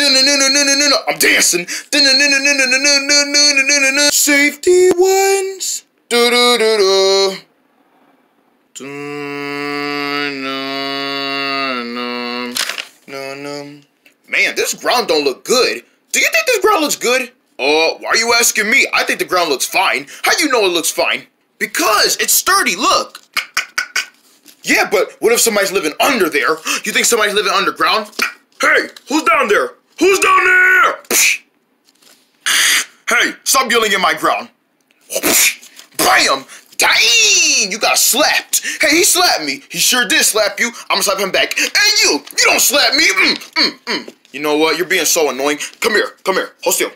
I'm dancing. Safety ones. Man, this ground don't look good. Do you think this ground looks good? Uh, why are you asking me? I think the ground looks fine. How do you know it looks fine? Because it's sturdy, look. Yeah, but what if somebody's living under there? You think somebody's living underground? Hey, who's down there? Who's down there? Hey, stop yelling in my ground. Bam! Dang! You got slapped. Hey, he slapped me. He sure did slap you. I'm gonna slap him back. And you! You don't slap me. Mm, mm, mm. You know what? You're being so annoying. Come here. Come here. Hold still.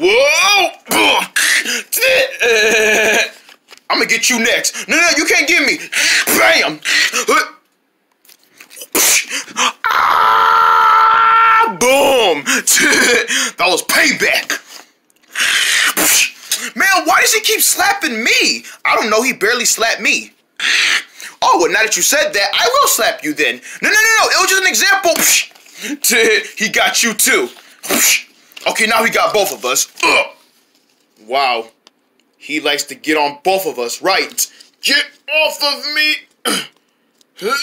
Whoa! I'm gonna get you next. No, no, you can't get me. Bam! Ah, boom! that was payback. Man, why does he keep slapping me? I don't know, he barely slapped me. Oh, well, now that you said that, I will slap you then. No, no, no, no, it was just an example. he got you too. Okay, now he got both of us. Ugh. Wow. He likes to get on both of us, right? Get off of me!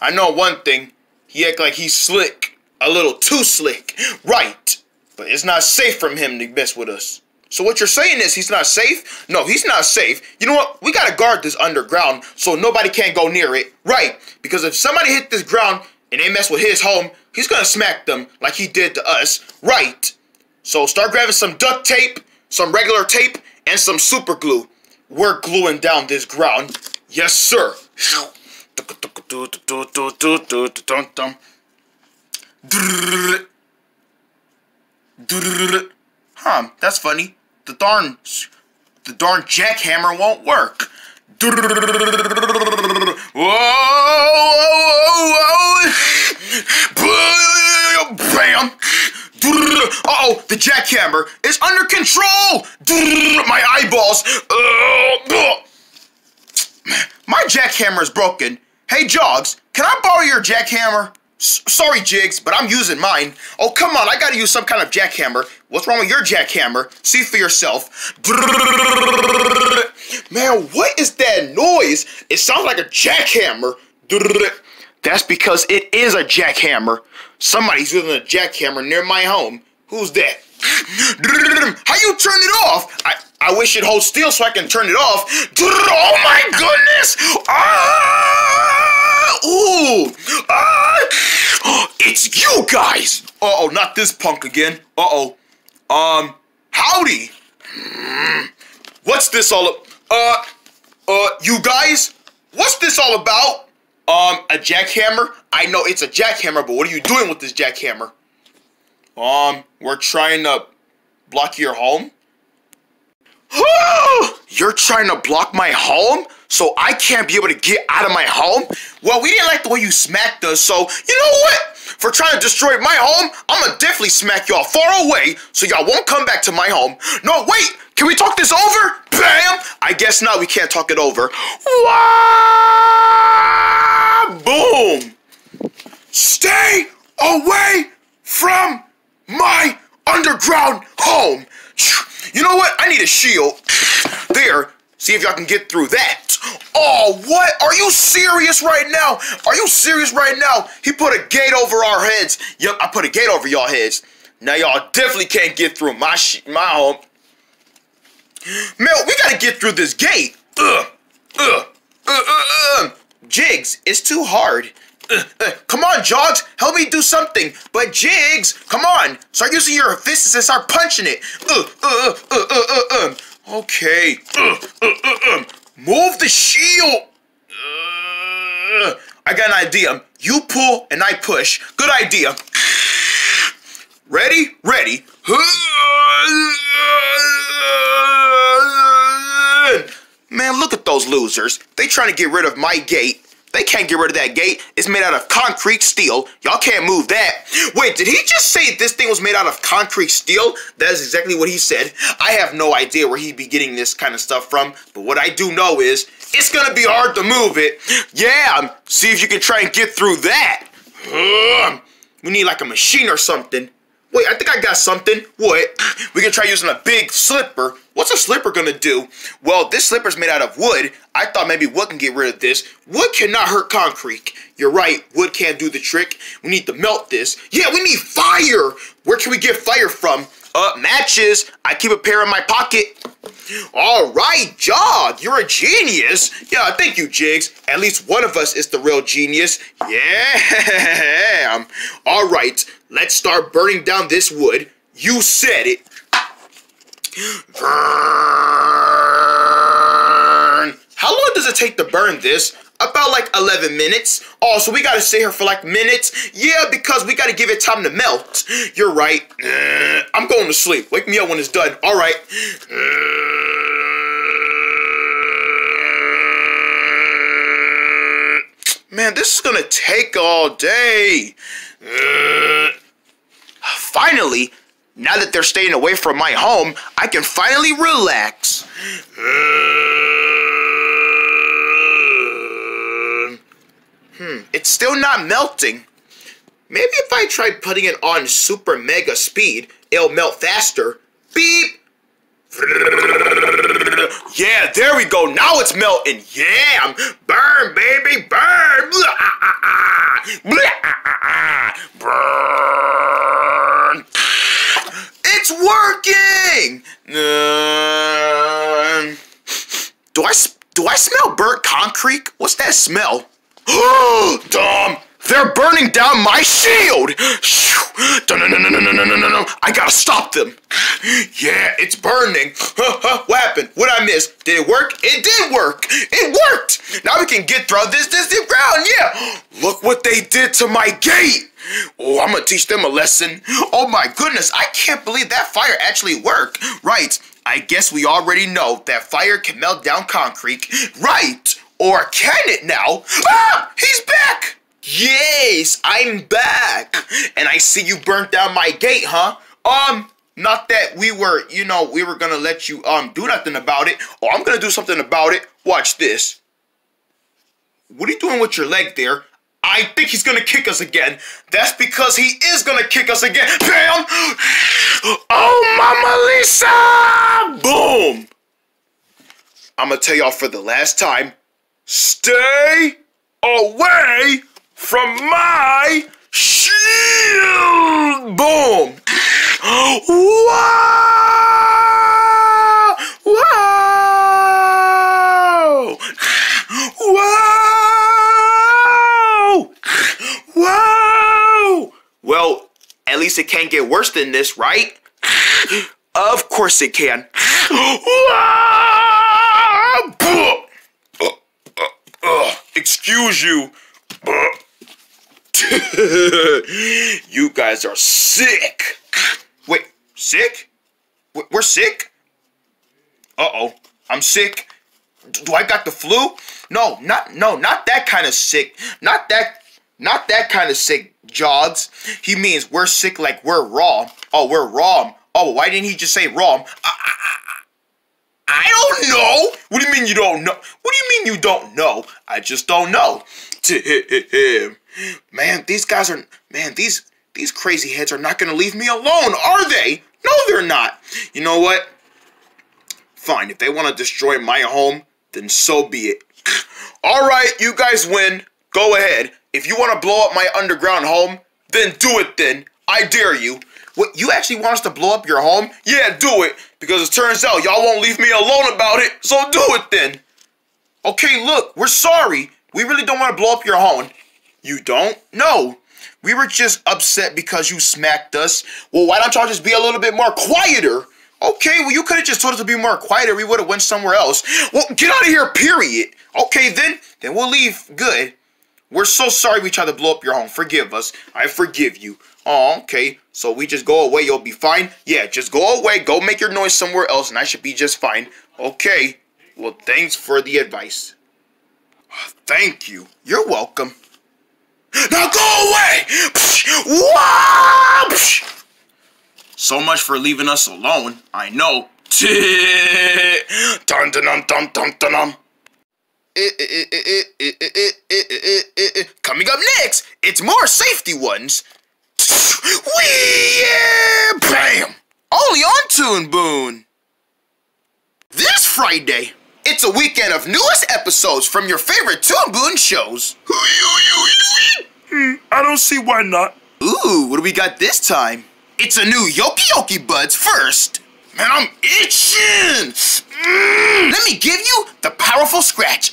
I know one thing. He act like he's slick. A little too slick. Right. But it's not safe from him to mess with us. So what you're saying is he's not safe? No, he's not safe. You know what? We gotta guard this underground so nobody can't go near it. Right. Because if somebody hit this ground and they mess with his home, he's gonna smack them like he did to us. Right. So start grabbing some duct tape, some regular tape, and some super glue. We're gluing down this ground. Yes, sir. Huh, that's funny. The darn, the darn jackhammer won't work. Bam. Uh-oh, the jackhammer is under control! My eyeballs! My jackhammer is broken. Hey, Jogs, can I borrow your jackhammer? S sorry, Jigs, but I'm using mine. Oh, come on, I gotta use some kind of jackhammer. What's wrong with your jackhammer? See for yourself. Man, what is that noise? It sounds like a jackhammer. That's because it is a jackhammer. Somebody's using a jackhammer near my home. Who's that? How you turn it off? I, I wish it holds still so I can turn it off. Oh my goodness! Ah! Ooh! Ah! It's you guys! Uh-oh, not this punk again. Uh-oh. Um, howdy! What's this all about? Uh, uh, you guys? What's this all about? Um, a jackhammer? I know it's a jackhammer, but what are you doing with this jackhammer? Um, we're trying to block your home? You're trying to block my home? So I can't be able to get out of my home? Well, we didn't like the way you smacked us, so you know what? For trying to destroy my home, I'm gonna definitely smack y'all far away so y'all won't come back to my home. No, wait! Can we talk this over? Bam! I guess not, we can't talk it over. Boom! Stay away from my underground home. You know what? I need a shield. There. See if y'all can get through that. Oh, what? Are you serious right now? Are you serious right now? He put a gate over our heads. Yep, I put a gate over y'all heads. Now y'all definitely can't get through my my home. Mel, we gotta get through this gate. Ugh, ugh, ugh, ugh, ugh. Jigs, it's too hard. Come on, Jogs, help me do something. But Jigs, come on, start using your fists and start punching it. Uh, uh, uh, uh, uh. Okay. Uh. Move the shield. I got an idea. You pull and I push. Good idea. Ready? Ready. Man, look at those losers. They trying to get rid of my gate. They can't get rid of that gate. It's made out of concrete steel. Y'all can't move that. Wait, did he just say this thing was made out of concrete steel? That is exactly what he said. I have no idea where he'd be getting this kind of stuff from, but what I do know is it's gonna be hard to move it. Yeah, see if you can try and get through that. Um, we need like a machine or something. Wait, I think I got something. What? We can try using a big slipper. What's a slipper gonna do? Well, this slipper's made out of wood. I thought maybe wood can get rid of this. Wood cannot hurt concrete. You're right, wood can't do the trick. We need to melt this. Yeah, we need fire! Where can we get fire from? Uh, matches. I keep a pair in my pocket. All right, Jog, you're a genius. Yeah, thank you, Jigs. At least one of us is the real genius. Yeah. All right, let's start burning down this wood. You said it. Burn. How long does it take to burn this? About like 11 minutes. Oh, so we gotta sit here for like minutes? Yeah, because we gotta give it time to melt. You're right. Uh, I'm going to sleep. Wake me up when it's done. All right. Man, this is gonna take all day. Uh, finally, now that they're staying away from my home, I can finally relax. Hmm, it's still not melting. Maybe if I try putting it on super mega speed, it'll melt faster. Beep! Yeah, there we go. Now it's melting. Yeah, burn, baby, burn. Ah, ah, ah. Burn. It's working. Do I do I smell burnt concrete? What's that smell? Dumb. They're burning down my shield! No, no, no, no, no, no, no, no, no. I gotta stop them! Yeah, it's burning! what happened? What I miss? Did it work? It did work! It worked! Now we can get through this distant ground, yeah! Look what they did to my gate! Oh, I'm gonna teach them a lesson. Oh my goodness, I can't believe that fire actually worked. Right, I guess we already know that fire can melt down concrete. Right! Or can it now? Ah! He's back! Yes, I'm back. And I see you burnt down my gate, huh? Um, not that we were, you know, we were gonna let you um do nothing about it. Oh, I'm gonna do something about it. Watch this. What are you doing with your leg there? I think he's gonna kick us again. That's because he is gonna kick us again. Bam! Oh, Mama Lisa! Boom! I'm gonna tell y'all for the last time. Stay away from my shield! Boom! Wow! Wow! Wow! Wow! Well, at least it can't get worse than this, right? Of course it can. Excuse you. you guys are sick. Wait, sick? We're sick? Uh-oh, I'm sick. Do I got the flu? No, not no, not that kind of sick. Not that not that kind of sick, Jogs. He means we're sick like we're raw. Oh, we're raw. Oh, why didn't he just say raw? I don't know. What do you mean you don't know? What do you mean you don't know? I just don't know. Man, these guys are man, these these crazy heads are not gonna leave me alone, are they? No, they're not. You know what? Fine, if they want to destroy my home, then so be it. Alright, you guys win. Go ahead. If you want to blow up my underground home, then do it then. I dare you. What, you actually want us to blow up your home? Yeah, do it. Because it turns out y'all won't leave me alone about it, so do it then. Okay, look, we're sorry. We really don't want to blow up your home. You don't? No. We were just upset because you smacked us. Well, why don't y'all just be a little bit more quieter? Okay, well, you could have just told us to be more quieter. We would have went somewhere else. Well, get out of here, period. Okay, then, then we'll leave. Good. We're so sorry we tried to blow up your home. Forgive us. I forgive you. Oh, okay. So we just go away. You'll be fine. Yeah, just go away. Go make your noise somewhere else, and I should be just fine. Okay. Well, thanks for the advice. Thank you. You're welcome. Now go away! So much for leaving us alone. I know. Coming up next, it's more safety ones. Wee yeah, bam! Only on Toon Boon. This Friday, it's a weekend of newest episodes from your favorite Toon Boon shows. Hmm, I don't see why not. Ooh, what do we got this time? It's a new Yoki Yoki Buds first. Man, I'm itching. Mm, let me give you the powerful scratch.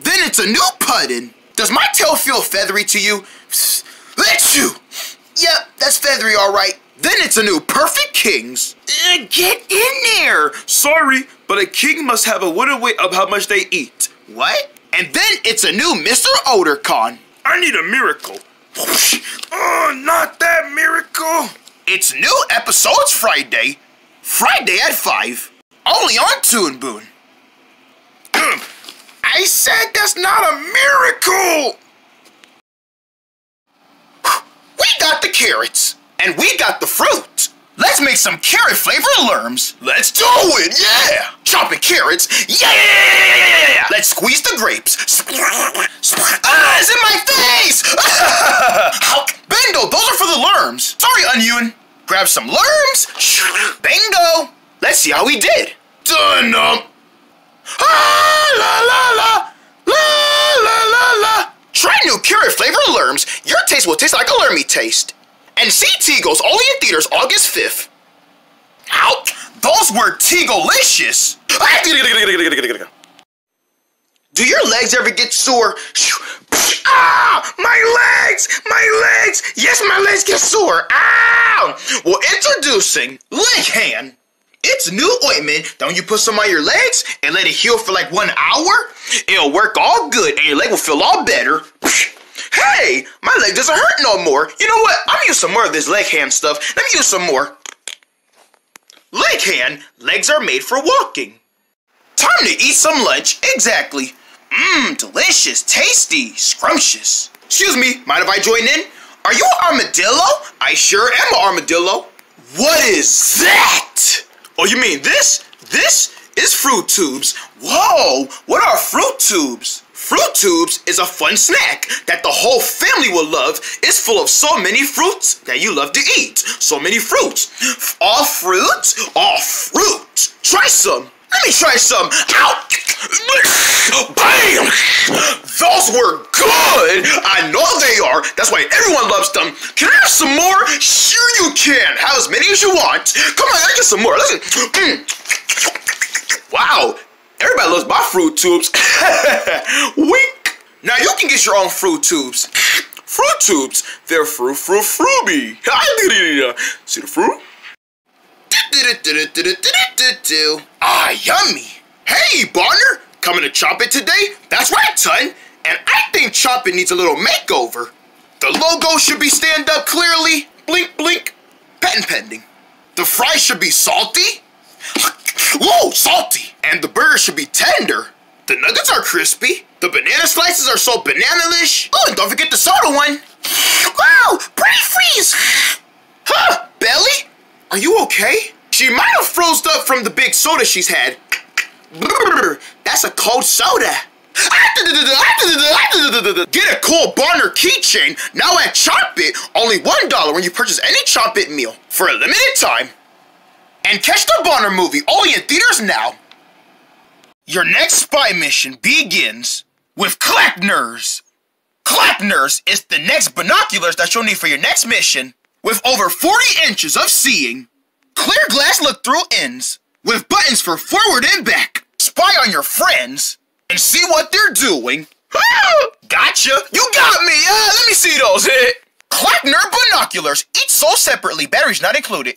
Then it's a new puddin. Does my tail feel feathery to you? Let you. Yep, that's feathery, all right. Then it's a new Perfect Kings. Uh, get in there. Sorry, but a king must have a wooden weight of how much they eat. What? And then it's a new Mr. Odercon. I need a miracle. Oh, not that miracle. It's new episodes Friday. Friday at 5. Only on Toon Boon. I said that's not a miracle! We got the carrots, and we got the fruit. Let's make some carrot flavored lerms. Let's do it, yeah! Chopping carrots, yeah! Let's squeeze the grapes. Ah, it's in my face! Bingo, those are for the lerms. Sorry, Onion. Grab some lerms. Bingo. Let's see how we did. Done. Um. Ah, la la la. La la la la. Try new carrot flavor lerms. Your taste will taste like a lermy taste. And see Teagles only in theaters August 5th. Ow! Those were Teaglicious! Do your legs ever get sore? Ah! My legs! My legs! Yes, my legs get sore! Ow! Well, introducing Leg Hand. It's new ointment Don't you put some on your legs and let it heal for like one hour, it'll work all good and your leg will feel all better. Hey, my leg doesn't hurt no more. You know what? I'm use some more of this leg hand stuff. Let me use some more. Leg hand, legs are made for walking. Time to eat some lunch. Exactly. Mmm, delicious, tasty, scrumptious. Excuse me, mind if I join in? Are you an armadillo? I sure am an armadillo. What is that? Oh, you mean this? This is Fruit Tubes. Whoa, what are Fruit Tubes? Fruit Tubes is a fun snack that the whole family will love. It's full of so many fruits that you love to eat. So many fruits. All fruit? All fruit. Try some. Let me try some. Ow! Bam! Those were good! I know they are. That's why everyone loves them. Can I have some more? Sure you can. Have as many as you want. Come on, I get some more. Listen. Mm. Wow. Everybody loves my Fruit Tubes. Wink. Now you can get your own Fruit Tubes. Fruit Tubes. They're fruit, fruit, fruity. See the fruit? Ah, yummy. Hey, Barner, coming to Chop It today? That's right, son. And I think Chop It needs a little makeover. The logo should be stand up clearly. Blink, blink. Patent pending. The fries should be salty. Whoa, salty. And the burger should be tender. The nuggets are crispy. The banana slices are so banana-ish. Oh, and don't forget the soda one. Wow, pretty freeze. Huh, Belly? Are you okay? She might have froze up from the big soda she's had. Brr, that's a cold soda. Get a cool Barner keychain now at Chop It. Only $1 when you purchase any Chop It meal for a limited time. And catch the Barner movie only in theaters now. Your next spy mission begins with Clackners. Clackners is the next binoculars that you'll need for your next mission with over 40 inches of seeing. Clear glass look through ends with buttons for forward and back. Spy on your friends and see what they're doing. gotcha! You got me! Uh, let me see those. Clackner binoculars, each sold separately, batteries not included.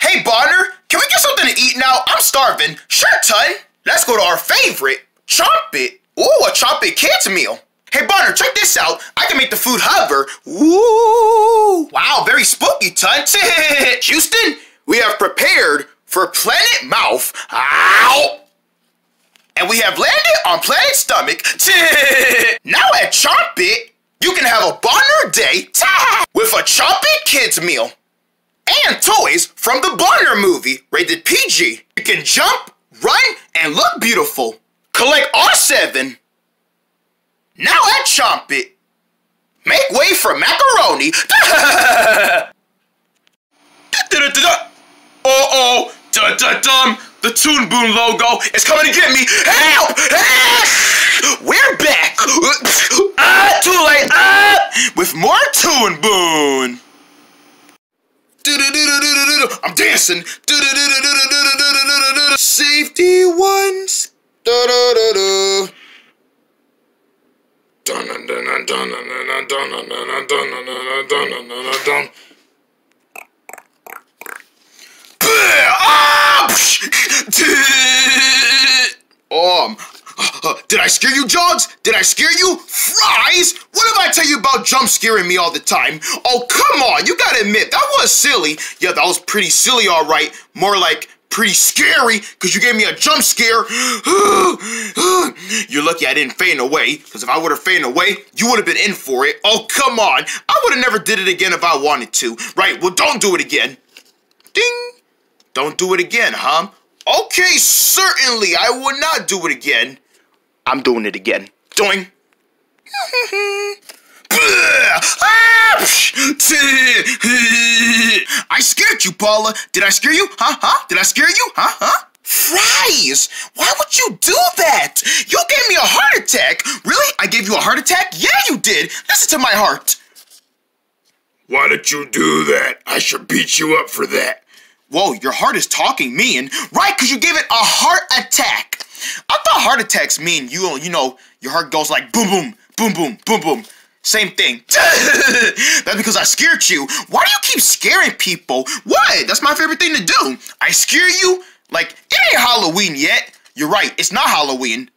Hey, Bonner, can we get something to eat now? I'm starving. Sure, Ton. Let's go to our favorite, Chomp It. Ooh, a Chomp It Kids meal. Hey, Bonner, check this out. I can make the food hover. Ooh. Wow, very spooky, Ton. Houston, we have prepared for Planet Mouth. Ow! And we have landed on Planet Stomach. now at Chomp It, you can have a Bonner day with a Chomp It Kids meal and toys from the Bonner movie, rated PG. You can jump, run, and look beautiful. Collect R7. Now I chomp it. Make way for macaroni. Uh-oh. Dun-dun-dun. The Toon Boon logo is coming to get me. Help! Help! We're back. Ah, too late. Ah, with more Toon Boon. I'm dancing. Safety ones. Um, did I scare you, Jogs? Did I scare you? Fries? What if I tell you about jump scaring me all the time? Oh, come on, you gotta admit, that was silly. Yeah, that was pretty silly, alright. More like pretty scary, because you gave me a jump scare. You're lucky I didn't faint away, because if I would have fainted away, you would have been in for it. Oh, come on. I would have never did it again if I wanted to. Right, well, don't do it again. Ding. Don't do it again, huh? Okay, certainly, I will not do it again. I'm doing it again. Doing. Ah, I scared you, Paula. Did I scare you? Huh? Huh? Did I scare you? Huh? Huh? Fries! Why would you do that? You gave me a heart attack. Really? I gave you a heart attack? Yeah, you did. Listen to my heart. Why did you do that? I should beat you up for that. Whoa, your heart is talking mean. Right, because you gave it a heart attack. I thought heart attacks mean you, you know, your heart goes like boom, boom, boom, boom, boom, boom. Same thing. That's because I scared you. Why do you keep scaring people? What? That's my favorite thing to do. I scare you? Like, it ain't Halloween yet. You're right, it's not Halloween.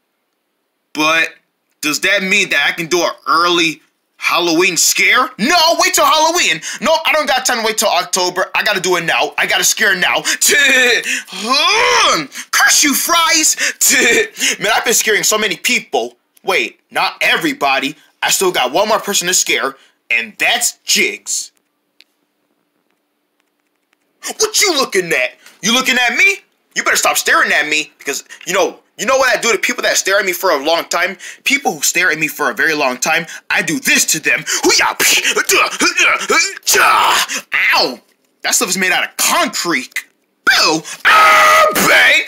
But does that mean that I can do an early Halloween scare? No, wait till Halloween. No, I don't got time to wait till October. I gotta do it now. I gotta scare now. Curse you, fries. Man, I've been scaring so many people. Wait, not everybody. I still got one more person to scare, and that's Jigs. What you looking at? You looking at me? You better stop staring at me because you know you know what I do to people that stare at me for a long time? People who stare at me for a very long time, I do this to them. Ow! That stuff is made out of concrete. Boo! Ah, bang!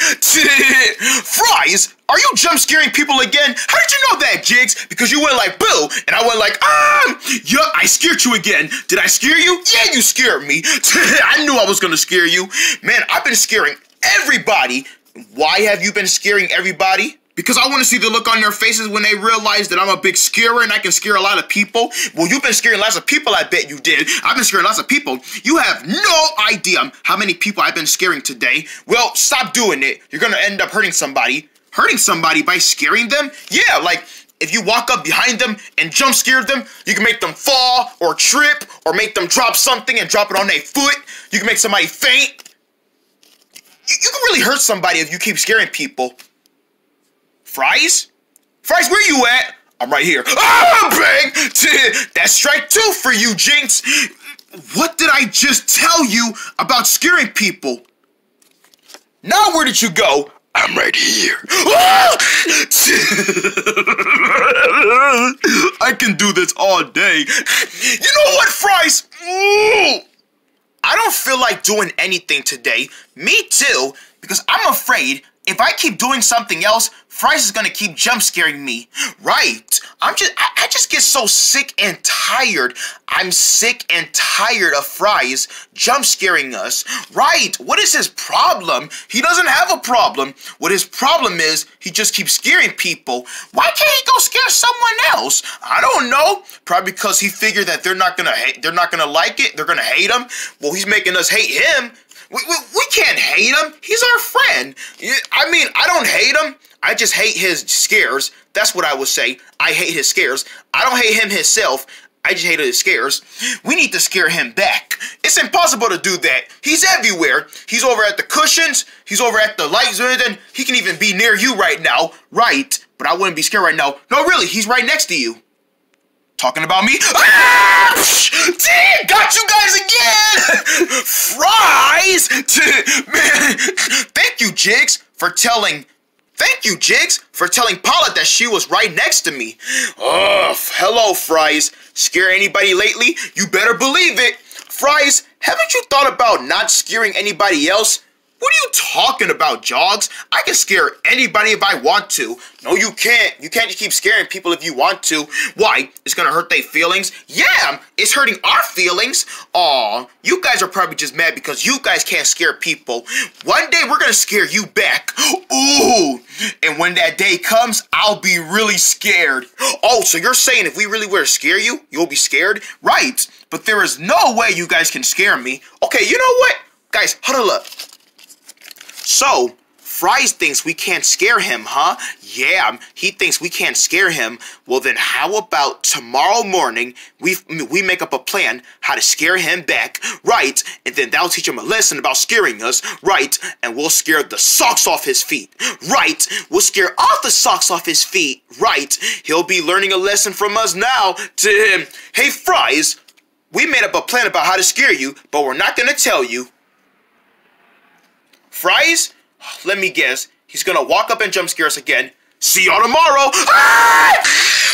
Fries, are you jump scaring people again? How did you know that, Jigs? Because you went like boo, and I went like ah! Yup, I scared you again. Did I scare you? Yeah, you scared me. I knew I was gonna scare you. Man, I've been scaring everybody why have you been scaring everybody? Because I want to see the look on their faces when they realize that I'm a big scarer and I can scare a lot of people. Well, you've been scaring lots of people, I bet you did. I've been scaring lots of people. You have no idea how many people I've been scaring today. Well, stop doing it. You're going to end up hurting somebody. Hurting somebody by scaring them? Yeah, like if you walk up behind them and jump scare them, you can make them fall or trip or make them drop something and drop it on their foot. You can make somebody faint you, you can really hurt somebody if you keep scaring people. Fries? Fries, where you at? I'm right here. Ah, bang! That's strike two for you, Jinx. What did I just tell you about scaring people? Now where did you go? I'm right here. I can do this all day. You know what, Fries? Ooh. I don't feel like doing anything today. Me too, because I'm afraid if I keep doing something else, Fries is gonna keep jump scaring me. Right. I'm just I, I, just get so sick and tired. I'm sick and tired of Fries jump scaring us. Right. What is his problem? He doesn't have a problem. What his problem is, he just keeps scaring people. Why can't he go scare someone else? I don't know. Probably because he figured that they're not gonna hate they're not gonna like it. They're gonna hate him. Well, he's making us hate him. We, we, we can't hate him. He's our friend. I mean, I don't hate him. I just hate his scares. That's what I would say. I hate his scares. I don't hate him himself. I just hate his scares. We need to scare him back. It's impossible to do that. He's everywhere. He's over at the cushions. He's over at the lights. And he can even be near you right now. Right. But I wouldn't be scared right now. No, really. He's right next to you. Talking about me? Ah! Damn, got you guys again! Fries! Man, thank you, Jigs, for telling Thank you, Jigs, for telling Paula that she was right next to me. Ugh, hello, Fries. Scare anybody lately? You better believe it. Fries, haven't you thought about not scaring anybody else? What are you talking about, Jogs? I can scare anybody if I want to. No, you can't. You can't just keep scaring people if you want to. Why? It's gonna hurt their feelings? Yeah, it's hurting our feelings. Aw, you guys are probably just mad because you guys can't scare people. One day we're gonna scare you back. Ooh, and when that day comes, I'll be really scared. Oh, so you're saying if we really were to scare you, you'll be scared? Right, but there is no way you guys can scare me. Okay, you know what? Guys, huddle up. So, Fries thinks we can't scare him, huh? Yeah, um, he thinks we can't scare him. Well, then how about tomorrow morning we we make up a plan how to scare him back, right? And then that'll teach him a lesson about scaring us, right? And we'll scare the socks off his feet, right? We'll scare all the socks off his feet, right? He'll be learning a lesson from us now to him. Hey, Fries, we made up a plan about how to scare you, but we're not gonna tell you. Fries? Let me guess. He's gonna walk up and jump scare us again. See y'all tomorrow. Ah!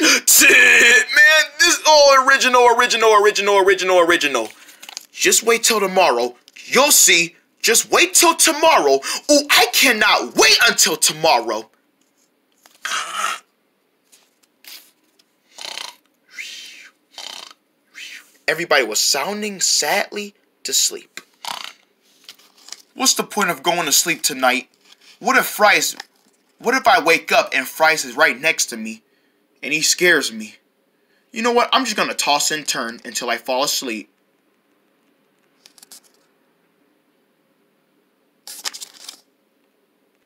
Man, this oh original, original, original, original, original. Just wait till tomorrow. You'll see. Just wait till tomorrow. Oh, I cannot wait until tomorrow. Everybody was sounding sadly to sleep. What's the point of going to sleep tonight? What if Fries... What if I wake up and Fries is right next to me and he scares me? You know what? I'm just going to toss and turn until I fall asleep.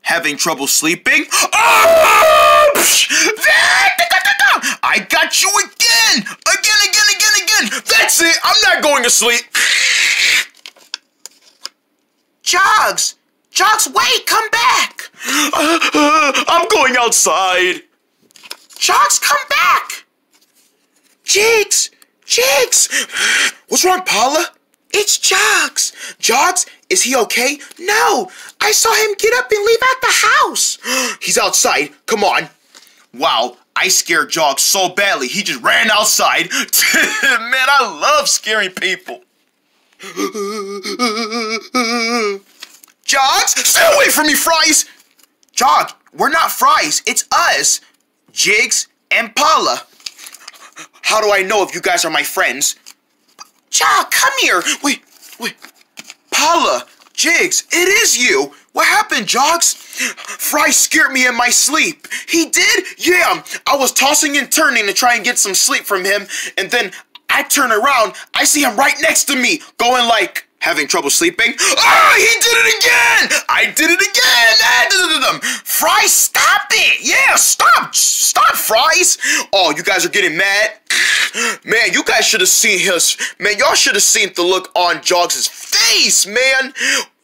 Having trouble sleeping? Oh! I got you again! Again, again, again, again! That's it! I'm not going to sleep! Jogs! Jogs, wait! Come back! Uh, uh, I'm going outside. Jogs, come back! Jigs! Jigs! What's wrong, Paula? It's Jogs. Jogs, is he okay? No, I saw him get up and leave out the house. He's outside. Come on. Wow, I scared Jogs so badly, he just ran outside. Man, I love scaring people. Jogs, stay away from me, Fries! Jog, we're not Fries, it's us. Jigs and Paula. How do I know if you guys are my friends? Jog, come here. Wait, wait. Paula, Jigs, it is you. What happened, Jogs? Fry scared me in my sleep. He did? Yeah. I was tossing and turning to try and get some sleep from him, and then I turn around, I see him right next to me, going like, having trouble sleeping. Oh, he did it again! I did it again! Ah, Fry, stop it! Yeah, stop! Stop, Fries! Oh, you guys are getting mad? Man, you guys should have seen his... Man, y'all should have seen the look on Jogs' face, man!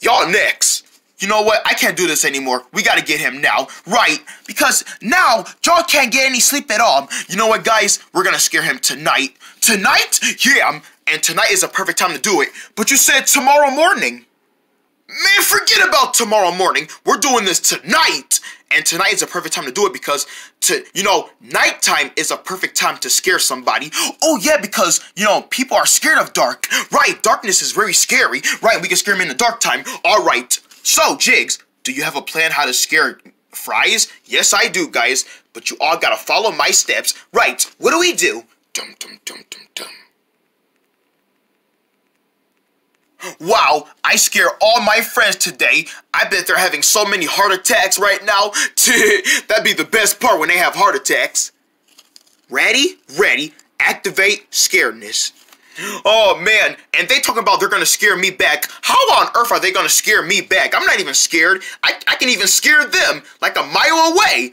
Y'all next. You know what? I can't do this anymore. We gotta get him now. Right. Because now, Jog can't get any sleep at all. You know what, guys? We're gonna scare him tonight. Tonight? Yeah, um, and tonight is a perfect time to do it. But you said tomorrow morning. Man, forget about tomorrow morning. We're doing this tonight. And tonight is a perfect time to do it because to you know, nighttime is a perfect time to scare somebody. Oh yeah, because you know, people are scared of dark. Right, darkness is very scary. Right, we can scare them in the dark time. Alright. So, Jigs, do you have a plan how to scare fries? Yes, I do, guys. But you all gotta follow my steps. Right, what do we do? Dum dum dum dum dum. Wow, I scare all my friends today. I bet they're having so many heart attacks right now. That'd be the best part when they have heart attacks. Ready? Ready. Activate scaredness. Oh man, and they talking about they're gonna scare me back. How on earth are they gonna scare me back? I'm not even scared. I, I can even scare them like a mile away.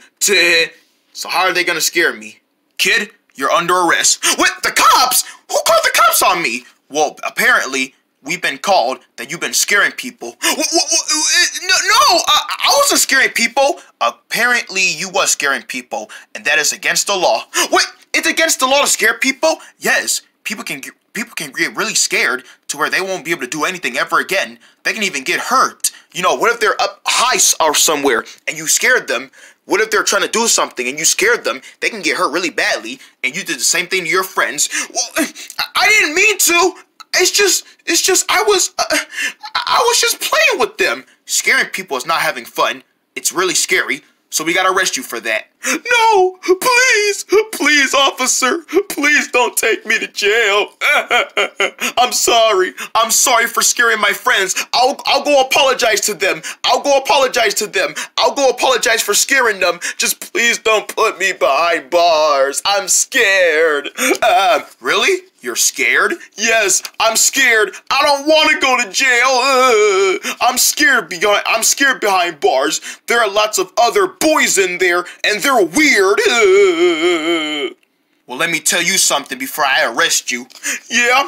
So how are they gonna scare me? Kid, you're under arrest. What, the cops? Who called the cops on me? Well, apparently, we've been called that you've been scaring people. No, no I wasn't scaring people. Apparently, you was scaring people, and that is against the law. What? it's against the law to scare people? Yes, people can get, people can get really scared to where they won't be able to do anything ever again. They can even get hurt. You know, what if they're up high or somewhere and you scared them? What if they're trying to do something and you scared them? They can get hurt really badly, and you did the same thing to your friends. Well, I didn't mean to. It's just, it's just, I was, uh, I was just playing with them. Scaring people is not having fun. It's really scary. So we gotta arrest you for that. No, please, please, officer, please don't take me to jail. I'm sorry. I'm sorry for scaring my friends. I'll I'll go apologize to them. I'll go apologize to them. I'll go apologize for scaring them. Just please don't put me behind bars. I'm scared. Uh, really? You're scared? Yes, I'm scared. I don't want to go to jail. Uh, I'm scared behind. I'm scared behind bars. There are lots of other boys in there, and they're weird. Uh. Well, let me tell you something before I arrest you. Yeah,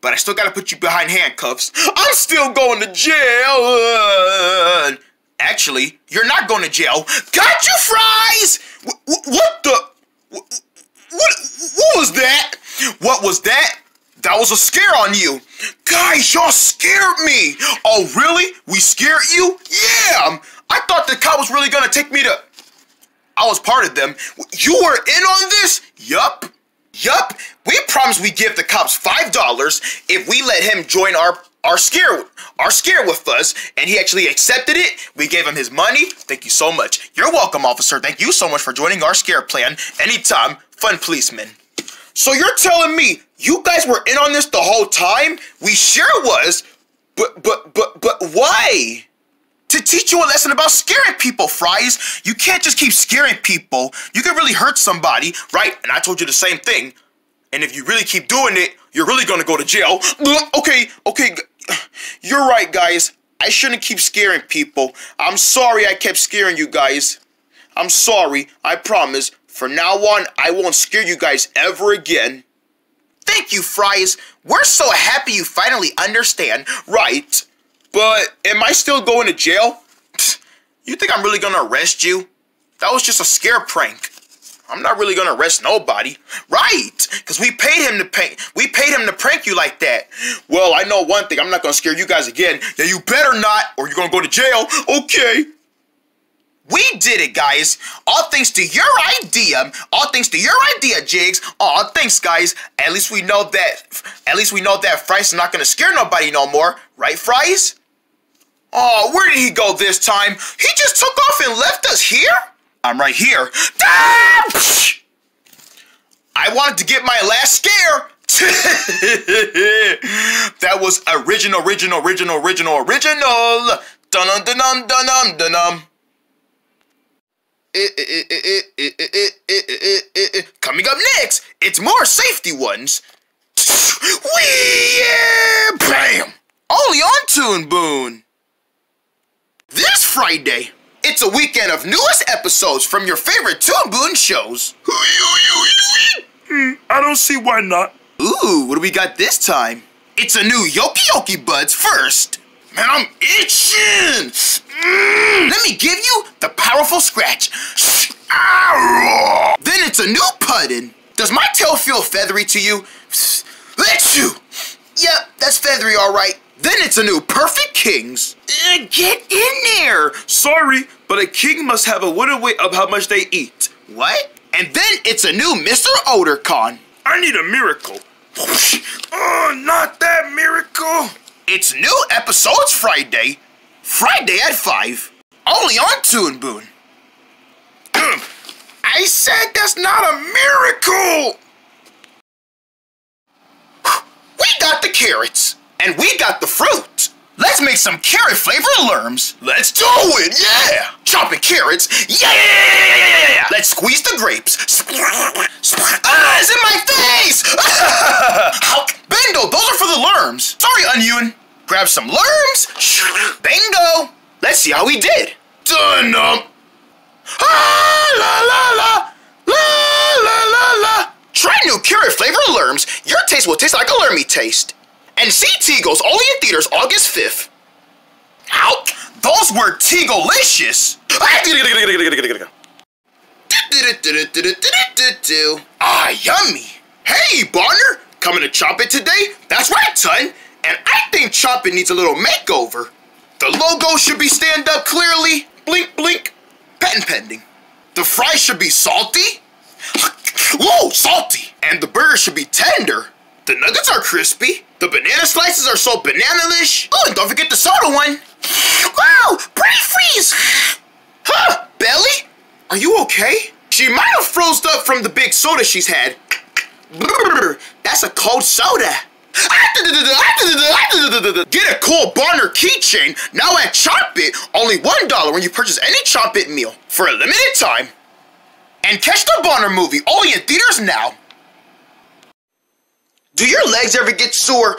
but I still gotta put you behind handcuffs. I'm still going to jail. Uh. Actually, you're not going to jail. Got you, fries. W- what the? What? What was that? What was that? That was a scare on you. Guys, y'all scared me. Oh, really? We scared you? Yeah. I thought the cop was really gonna take me to. I was part of them. You were in on this? Yup. Yup. We promised we'd give the cops five dollars if we let him join our our scare our scare with us, and he actually accepted it. We gave him his money. Thank you so much. You're welcome, officer. Thank you so much for joining our scare plan. Anytime, fun policeman. So you're telling me you guys were in on this the whole time? We sure was. But but but but why? To teach you a lesson about scaring people, fries. You can't just keep scaring people. You can really hurt somebody, right? And I told you the same thing. And if you really keep doing it, you're really gonna go to jail. Okay, okay, you're right, guys. I shouldn't keep scaring people. I'm sorry I kept scaring you guys. I'm sorry, I promise. From now on, I won't scare you guys ever again. Thank you, Fries. We're so happy you finally understand. Right. But am I still going to jail? You think I'm really gonna arrest you? That was just a scare prank. I'm not really gonna arrest nobody. Right, because we paid him to pay we paid him to prank you like that. Well, I know one thing, I'm not gonna scare you guys again. Yeah, you better not, or you're gonna go to jail. Okay. We did it, guys. All thanks to your idea. All thanks to your idea, Jigs. Aw, thanks, guys. At least we know that. At least we know that is not gonna scare nobody no more, right, Fries? Oh, where did he go this time? He just took off and left us here? I'm right here. Ah! I wanted to get my last scare. that was original, original, original, original, original. Dun dun dun dun dun dun. Coming up next, it's more safety ones. Wee! Yeah! Bam! Only on Toon Boon. This Friday, it's a weekend of newest episodes from your favorite Toon Boon shows. Hmm, I don't see why not. Ooh, what do we got this time? It's a new Yoki Yoki Buds first. Man, I'm itching. Mm, let me give you the powerful scratch. Then it's a new Puddin. Does my tail feel feathery to you? Let you. Yep, that's feathery, all right. Then it's a new Perfect Kings. Uh, get in there. Sorry, but a king must have a wooden weight of how much they eat. What? And then it's a new Mr. Odercon. I need a miracle. Oh, not that miracle. It's new episodes Friday. Friday at 5. Only on Toon Boon. I said that's not a miracle. We got the carrots. And we got the fruit. Let's make some carrot flavored lerms. Let's do it, yeah! Chopping carrots, yeah! Let's squeeze the grapes. Ah, it's in my face! Bingo, those are for the lerms. Sorry, Onion. Grab some lerms. Bingo. Let's see how we did. Done. Ah, la la la. La la la la. Try new carrot flavored lerms. Your taste will taste like a lermy taste. And see Teagles only in theaters August 5th. Ow! Those were Teaglicious! Ah, yummy! Hey, Bonner! Coming to Chop It today? That's right, son! And I think Chomp It needs a little makeover. The logo should be stand up clearly. Blink, blink. Patent pending. The fries should be salty. Whoa, salty. And the burger should be tender. The nuggets are crispy. The banana slices are so banana-ish. Oh, and don't forget the soda one. Wow, brain freeze. Huh, Belly? Are you okay? She might have froze up from the big soda she's had. Brr, that's a cold soda. Get a cool Barner keychain now at Chompit, Only $1 when you purchase any Chompit meal for a limited time. And catch the Bonner movie only in theaters now. Do your legs ever get sore?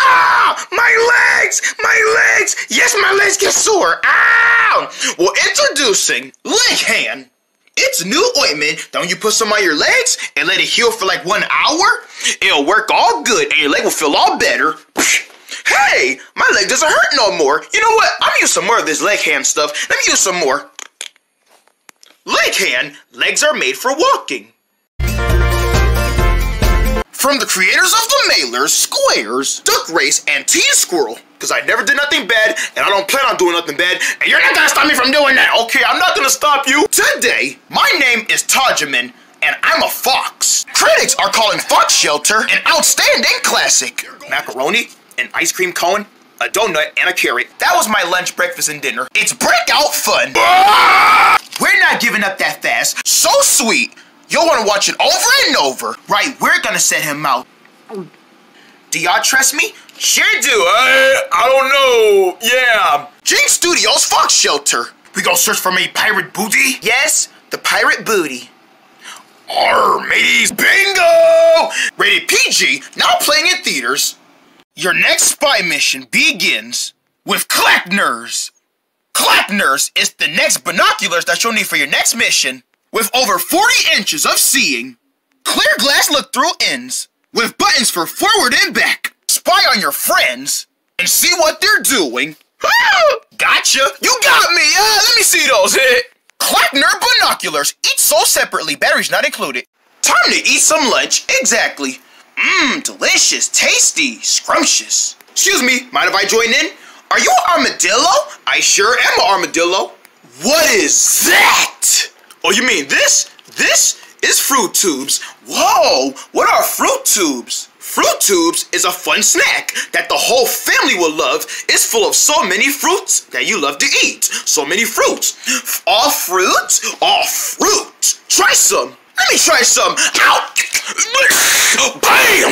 Ah, my legs, my legs. Yes, my legs get sore. Ow! Well, introducing Leg Hand. It's new ointment when you put some on your legs and let it heal for like one hour, it'll work all good and your leg will feel all better. Hey, my leg doesn't hurt no more. You know what? I'm gonna use some more of this leg hand stuff. Let me use some more. Leg hand, legs are made for walking. From the creators of the mailers, Squares, Duck Race, and Teen Squirrel. Because I never did nothing bad, and I don't plan on doing nothing bad, and you're not gonna stop me from doing that, okay? I'm not gonna stop you. Today, my name is Tajaman, and I'm a fox. Critics are calling Fox Shelter an outstanding classic. Macaroni, an ice cream cone, a donut, and a carrot. That was my lunch, breakfast, and dinner. It's breakout fun. Ah! We're not giving up that fast. So sweet. You'll want to watch it over and over. Right, we're gonna set him out. Do y'all trust me? Sure do. I, I don't know. Yeah. Jinx Studios Fox Shelter. We gonna search for me pirate booty? Yes, the pirate booty. Arr, mateys, bingo! Rated PG, now playing in theaters. Your next spy mission begins with Clackners. Clackners is the next binoculars that you'll need for your next mission. With over 40 inches of seeing, clear glass look-through ends, with buttons for forward and back. Spy on your friends and see what they're doing. gotcha! You got me! Uh, let me see those. Clackner binoculars, each sold separately, batteries not included. Time to eat some lunch. Exactly. Mmm, delicious, tasty, scrumptious. Excuse me, mind if I join in? Are you an armadillo? I sure am an armadillo. What is that? Oh, you mean this? This is Fruit Tubes. Whoa, what are Fruit Tubes? Fruit Tubes is a fun snack that the whole family will love. It's full of so many fruits that you love to eat. So many fruits. All fruit? All fruit. Try some. Let me try some. Bam!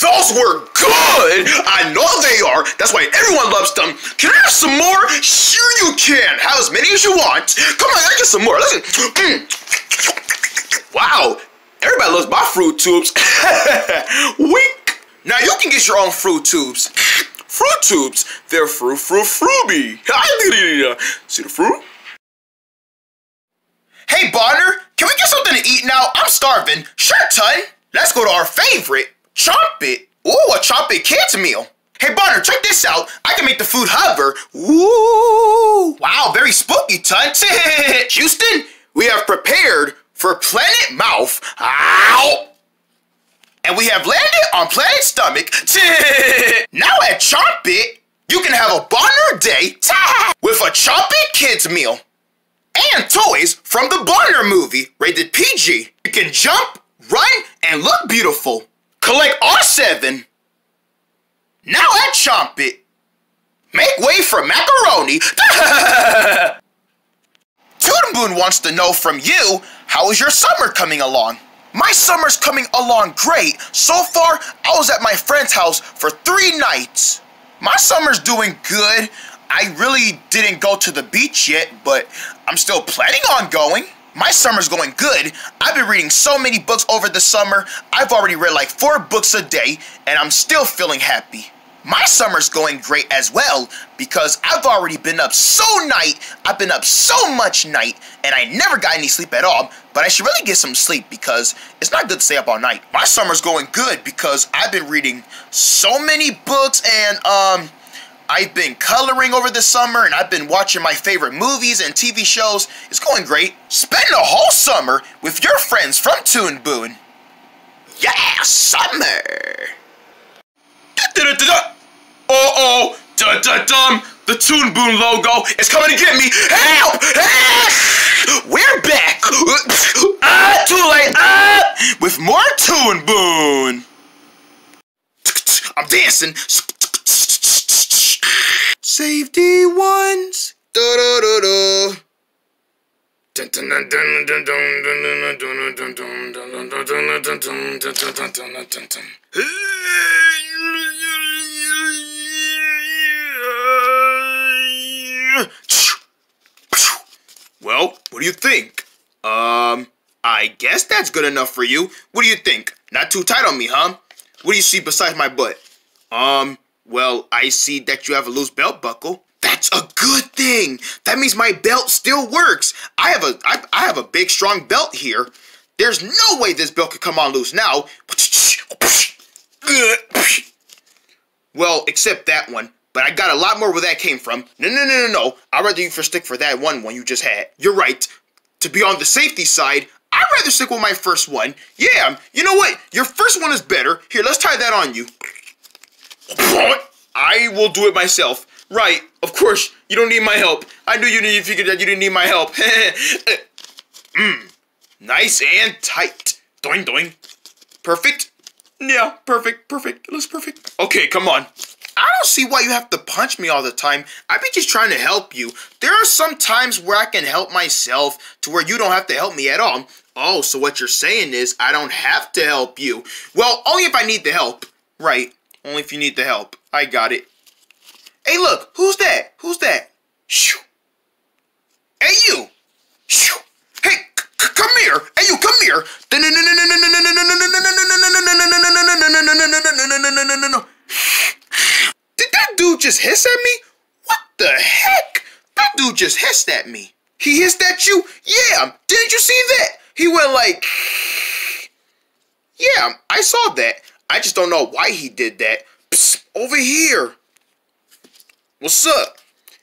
Those were good! I know they are. That's why everyone loves them. Can I have some more? Sure you can. Have as many as you want. Come on, I get some more. Listen. Mm. Wow. Everybody loves my Fruit Tubes. Wink. Now you can get your own Fruit Tubes. Fruit Tubes. They're fruit, fruit, fruity. See the fruit? Hey, Bonner, can we get something to eat now? I'm starving. Sure, Ton. Let's go to our favorite, Chomp It. Ooh, a Chomp It Kids meal. Hey, Bonner, check this out. I can make the food hover. Ooh. Wow, very spooky, Ton. Houston, we have prepared for Planet Mouth. Ow! And we have landed on Planet Stomach. now at Chomp It, you can have a Bonner day with a Chomp It Kids meal and toys from the Bonner movie, rated PG. You can jump, run, and look beautiful. Collect R7. Now at Chomp It. Make way for macaroni. Toon Boon wants to know from you, how is your summer coming along? My summer's coming along great. So far, I was at my friend's house for three nights. My summer's doing good. I really didn't go to the beach yet, but I'm still planning on going. My summer's going good. I've been reading so many books over the summer. I've already read like four books a day, and I'm still feeling happy. My summer's going great as well because I've already been up so night. I've been up so much night, and I never got any sleep at all. But I should really get some sleep because it's not good to stay up all night. My summer's going good because I've been reading so many books and um I've been coloring over the summer and I've been watching my favorite movies and TV shows. It's going great. Spend a whole summer with your friends from Toon Boon. Yeah, summer. Uh-oh, da-da-dum. The Toon Boon logo is coming to get me. Help! Help! We're back! Ah, too late! Ah! With more Toon Boon! I'm dancing! Safety ones! Well, what do you think? Um, I guess that's good enough for you. What do you think? Not too tight on me, huh? What do you see besides my butt? Um, well, I see that you have a loose belt buckle. That's a good thing. That means my belt still works. I have a I, I have a big strong belt here. There's no way this belt could come on loose now. Well, except that one. But I got a lot more where that came from. No, no, no, no, no. I'd rather you for stick for that one one you just had. You're right. To be on the safety side, I'd rather stick with my first one. Yeah, you know what? Your first one is better. Here, let's tie that on you. I will do it myself. Right, of course, you don't need my help. I knew you, figured that you didn't need my help. Mmm, nice and tight. Doing, doing. Perfect? Yeah, perfect, perfect. It looks perfect. Okay, come on. I don't see why you have to punch me all the time. I be just trying to help you. There are some times where I can help myself to where you don't have to help me at all. Oh, so what you're saying is I don't have to help you. Well, only if I need the help. Right, only if you need the help. I got it. Hey, look, who's that? Who's that? Shoo. Hey, you. Shoo. Hey, come here. Hey, you, come here. Did that dude just hiss at me? What the heck? That dude just hissed at me. He hissed at you? Yeah. Didn't you see that? He went like... Yeah, I saw that. I just don't know why he did that. Psst, over here. What's up?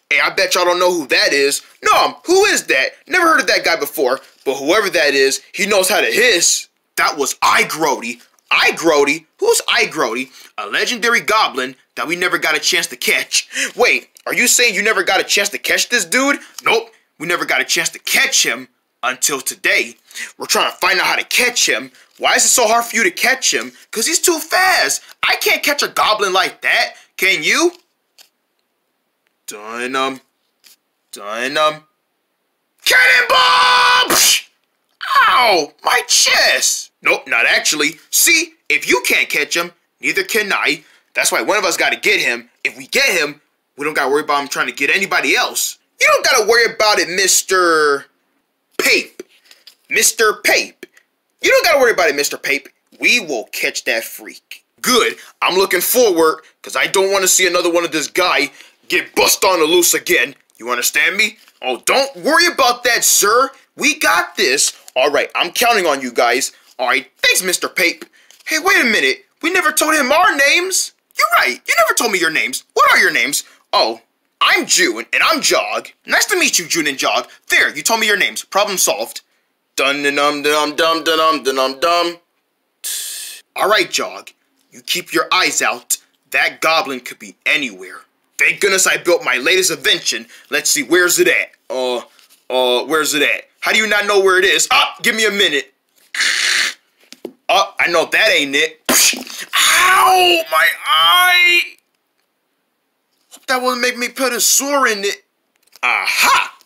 Hey, I bet y'all don't know who that is. No, who is that? Never heard of that guy before, but whoever that is, he knows how to hiss. That was I Grody. I Grody? Who's I Grody? A legendary goblin that we never got a chance to catch. Wait, are you saying you never got a chance to catch this dude? Nope, we never got a chance to catch him until today. We're trying to find out how to catch him. Why is it so hard for you to catch him? Because he's too fast. I can't catch a goblin like that. Can you? Dynam. Um, Dynam. Um. Cannonball! Ow! My chest! Nope, not actually. See, if you can't catch him, neither can I. That's why one of us gotta get him. If we get him, we don't gotta worry about him trying to get anybody else. You don't gotta worry about it, Mr. Pape. Mr. Pape. You don't gotta worry about it, Mr. Pape. We will catch that freak. Good. I'm looking forward, because I don't want to see another one of this guy get bust on the loose again. You understand me? Oh, don't worry about that, sir. We got this. All right, I'm counting on you guys. All right, thanks, Mr. Pape. Hey, wait a minute. We never told him our names. You're right. You never told me your names. What are your names? Oh, I'm June, and I'm Jog. Nice to meet you, June and Jog. There, you told me your names. Problem solved. Dun dun dum dum dum dum dum dum dum. All right, Jog. You keep your eyes out. That goblin could be anywhere. Thank goodness I built my latest invention. Let's see, where's it at? Uh, uh, where's it at? How do you not know where it is? Ah, give me a minute. Oh, I know that ain't it. Ow, my eye. That wouldn't make me put a sore in it. Aha!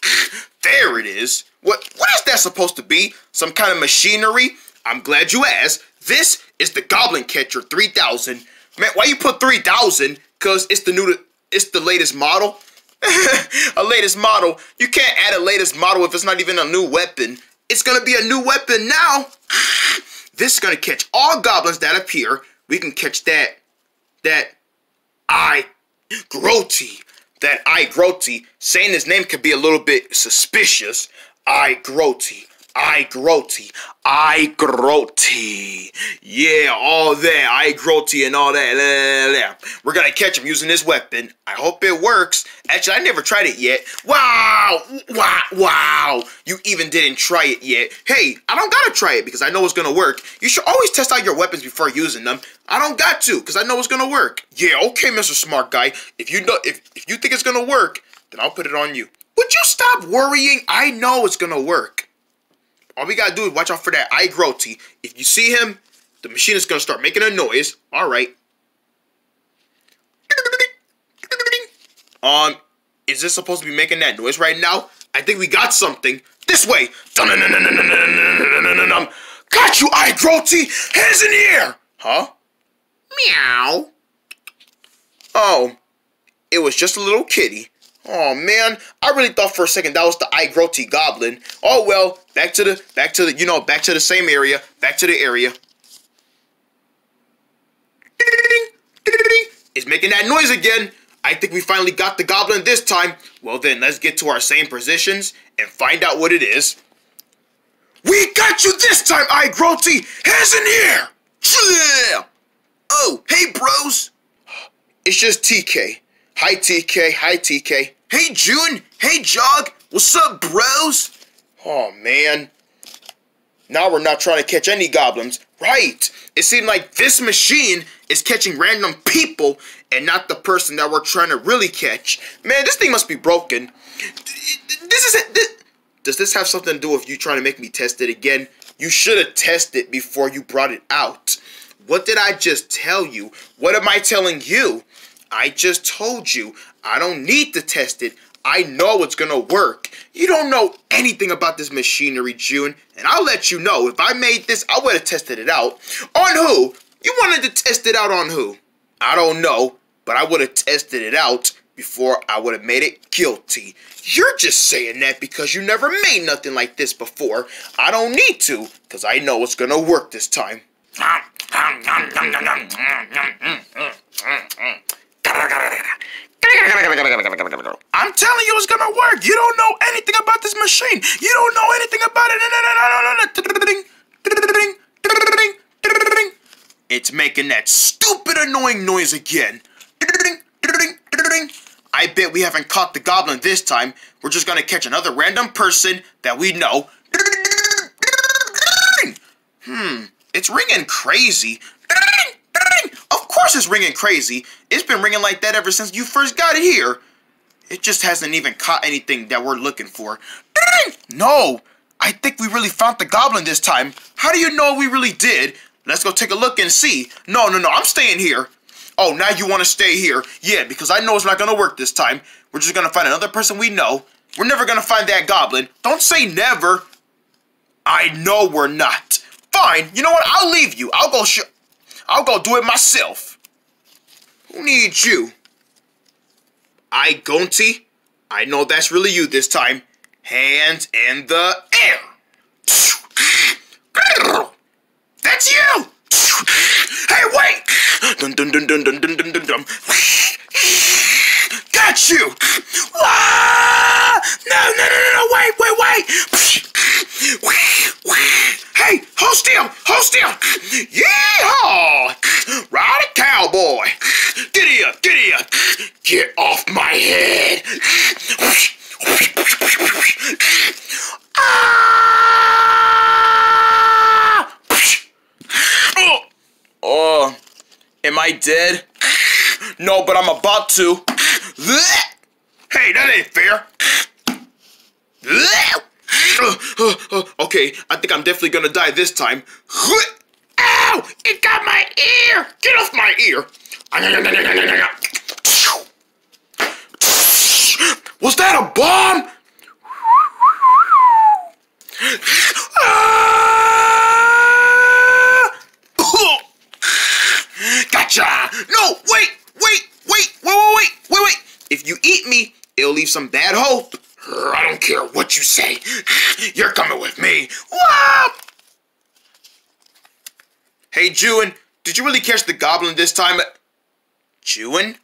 There it is. What, what is that supposed to be? Some kind of machinery? I'm glad you asked. This is the Goblin Catcher 3000. Man, why you put 3000? Because it's the new, it's the latest model. a latest model. You can't add a latest model if it's not even a new weapon. It's gonna be a new weapon now. This is gonna catch all goblins that appear. We can catch that, that, I, Groti. That I, Groti. Saying his name could be a little bit suspicious. I, Groti. I Groti, I Groti. Yeah, all that, I Groti and all that. We're gonna catch him using this weapon. I hope it works. Actually, I never tried it yet. Wow, wow, wow. You even didn't try it yet. Hey, I don't gotta try it because I know it's gonna work. You should always test out your weapons before using them. I don't got to because I know it's gonna work. Yeah, okay, Mr. Smart Guy. If you know, if, if you think it's gonna work, then I'll put it on you. Would you stop worrying? I know it's gonna work. All we gotta do is watch out for that eye growty. If you see him, the machine is gonna start making a noise. All right. Um, is this supposed to be making that noise right now? I think we got something. This way. Got you, eye growty. Hands in the air. Huh? Meow. Oh, it was just a little kitty. Oh man, I really thought for a second that was the growty goblin. Oh well, back to the back to the you know back to the same area, back to the area. It's making that noise again. I think we finally got the goblin this time. Well then, let's get to our same positions and find out what it is. We got you this time, growty. Hands in the air. Yeah. Oh, hey bros. It's just TK. Hi TK, hi TK. Hey June, hey Jog, what's up bros? Oh man. Now we're not trying to catch any goblins. Right. It seemed like this machine is catching random people and not the person that we're trying to really catch. Man, this thing must be broken. This is it. This, does this have something to do with you trying to make me test it again? You should have tested before you brought it out. What did I just tell you? What am I telling you? I just told you I don't need to test it. I know it's gonna work. You don't know anything about this machinery, June, and I'll let you know. If I made this, I would have tested it out. On who? You wanted to test it out on who? I don't know, but I would have tested it out before I would have made it guilty. You're just saying that because you never made nothing like this before. I don't need to, because I know it's gonna work this time. Ah. I'm telling you it's gonna work. You don't know anything about this machine. You don't know anything about it. It's making that stupid annoying noise again. I bet we haven't caught the goblin this time. We're just gonna catch another random person that we know. Hmm, it's ringing crazy. Of course it's ringing crazy. It's been ringing like that ever since you first got it here. It just hasn't even caught anything that we're looking for. No, I think we really found the goblin this time. How do you know we really did? Let's go take a look and see. No, no, no, I'm staying here. Oh, now you want to stay here? Yeah, because I know it's not going to work this time. We're just going to find another person we know. We're never going to find that goblin. Don't say never. I know we're not. Fine, you know what? I'll leave you. I'll go sh- I'll go do it myself. Who needs you? I, Gonti. I know that's really you this time. Hands in the air. That's you! Hey, wait! Dun dun dun dun dun dun dun dun dun. Got you! No, no, no, no, no, wait, wait, wait! Hey, hold still, hold still! Yeehaw! Ride a cowboy! Giddy up, giddy up! Get off my head! Ah! Oh, am I dead? No, but I'm about to. okay, I think I'm definitely gonna die this time. Ow! It got my ear! Get off my ear! Was that a bomb? Gotcha! No, wait, wait, wait, wait, wait, wait, wait! If you eat me, it'll leave some bad hope. I don't care what you say. You're coming with me. Hey, June, did you really catch the goblin this time? June?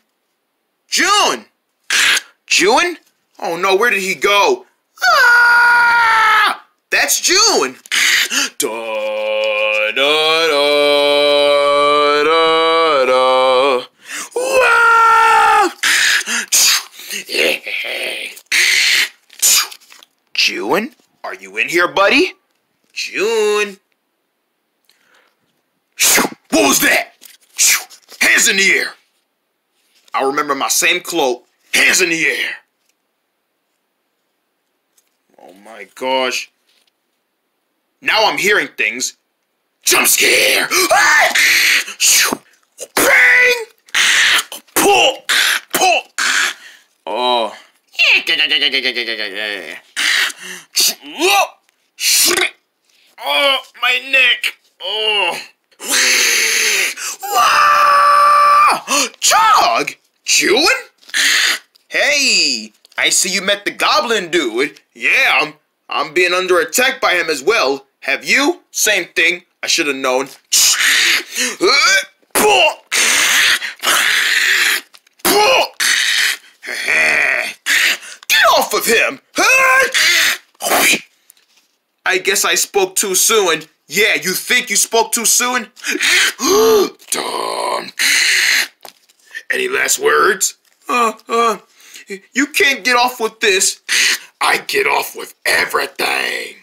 June! June? Oh no, where did he go? Ah! That's June! da, da, da, da, da. Whoa! June? Are you in here, buddy? June? What was that? Hands in the air. I remember my same cloak. Hands in the air. Oh my gosh. Now I'm hearing things. Jump scare! Ah! Bang! Pull! Pull! Oh. Oh, my neck! Oh. Jog! Chewing? Hey, I see you met the goblin dude. Yeah, I'm, I'm being under attack by him as well. Have you? Same thing. I should have known. Get off of him! I guess I spoke too soon. Yeah, you think you spoke too soon? Dumb. Any last words? Uh, uh, you can't get off with this. I get off with everything.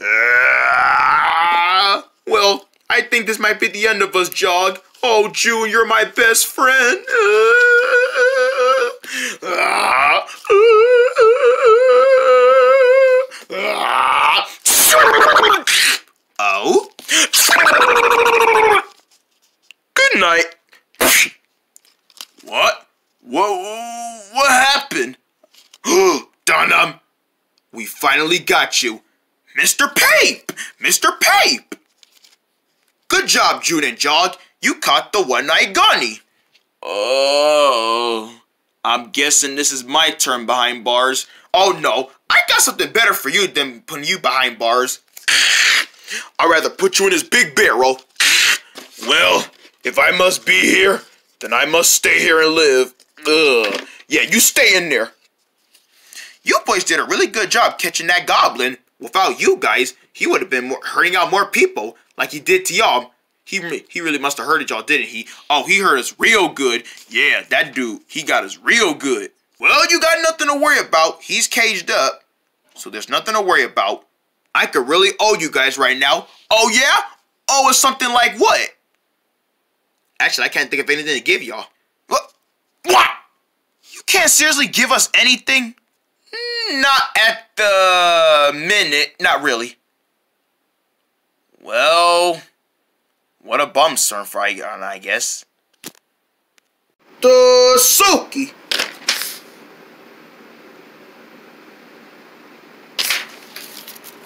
Uh, well, I think this might be the end of us, Jog. Oh, June, you're my best friend. Uh, oh? Good night. What? What? What happened? Dunham, we finally got you. Mr. Pape! Mr. Pape! Good job, June and Jog. You caught the one-eyed Gunny. Oh, I'm guessing this is my turn behind bars. Oh no, I got something better for you than putting you behind bars. I'd rather put you in this big barrel. Well, if I must be here, then I must stay here and live. Ugh. Yeah, you stay in there. You boys did a really good job catching that goblin. Without you guys, he would have been more, hurting out more people like he did to y'all. He, he really must have hurted y'all, didn't he? Oh, he hurt us real good. Yeah, that dude, he got us real good. Well, you got nothing to worry about. He's caged up. So there's nothing to worry about. I could really owe you guys right now. Oh, yeah? Oh, it's something like what? Actually, I can't think of anything to give y'all. What? What? You can't seriously give us anything? Not at the minute. Not really. Well, what a bum for I guess. The Suki.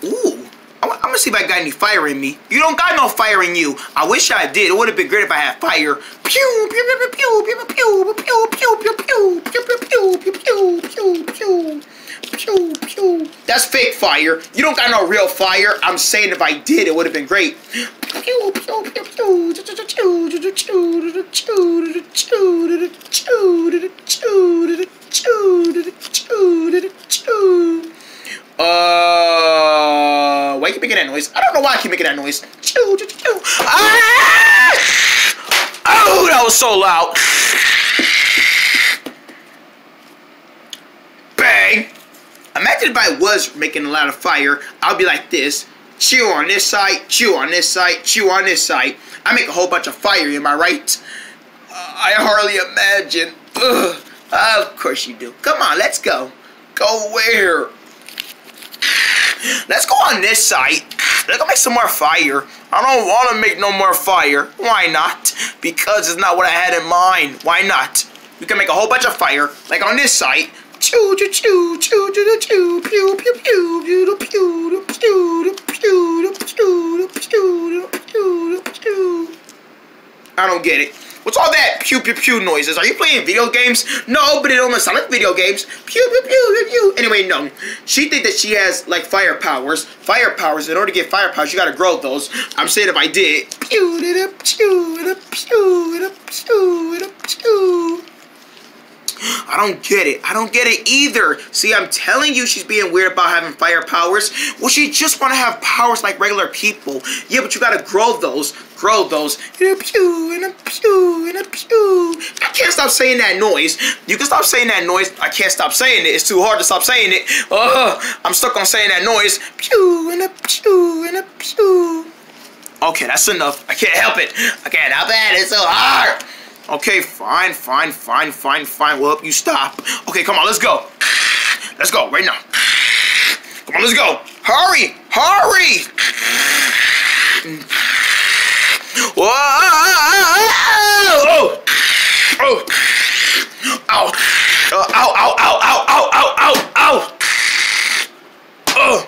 Ooh. I'm gonna see if I got any fire in me. You don't got no fire in you. I wish I did. It would have been great if I had fire. Pew pew pew pew pew pew pew pew pew pew pew pew pew pew pew pew pew pew pew. That's fake fire. You don't got no real fire. I'm saying if I did, it would have been great. Pew pew pew pew uh, why you making that noise? I don't know why I keep making that noise. Ah! Oh, that was so loud. Bang! Imagine if I was making a lot of fire, I'll be like this. Chew on this side, chew on this side, chew on this side. I make a whole bunch of fire, am I right? Uh, I hardly imagine. Ugh. Of course you do. Come on, let's go. Go where? Let's go on this side. Let's go make some more fire. I don't want to make no more fire. Why not? Because it's not what I had in mind. Why not? We can make a whole bunch of fire, like on this side. Choo choo choo choo choo choo pew pew pew pew pew pew pew pew pew pew pew pew. I don't get it. What's all that pew pew pew noises? Are you playing video games? No, but it almost sounds like video games. Pew pew pew pew pew. Anyway, no. She think that she has like fire powers. Fire powers. In order to get fire powers, you gotta grow those. I'm saying if I did. Pew pew pew pew pew pew. I don't get it. I don't get it either. See, I'm telling you she's being weird about having fire powers. Well, she just want to have powers like regular people. Yeah, but you gotta grow those. Grow those. In a pew, in a pew, in a pew. I can't stop saying that noise. You can stop saying that noise. I can't stop saying it. It's too hard to stop saying it. Uh, I'm stuck on saying that noise. Pew, and a pew, and a pew. Okay, that's enough. I can't help it. I can't help it. It's so hard. Okay, fine, fine, fine, fine, fine. We'll you stop. Okay, come on, let's go. Let's go right now. Come on, let's go. Hurry, hurry. Whoa! Oh! Oh! Ow! Uh, ow! Ow! Ow! Ow! Ow! Ow! Ow! Ow! Uh!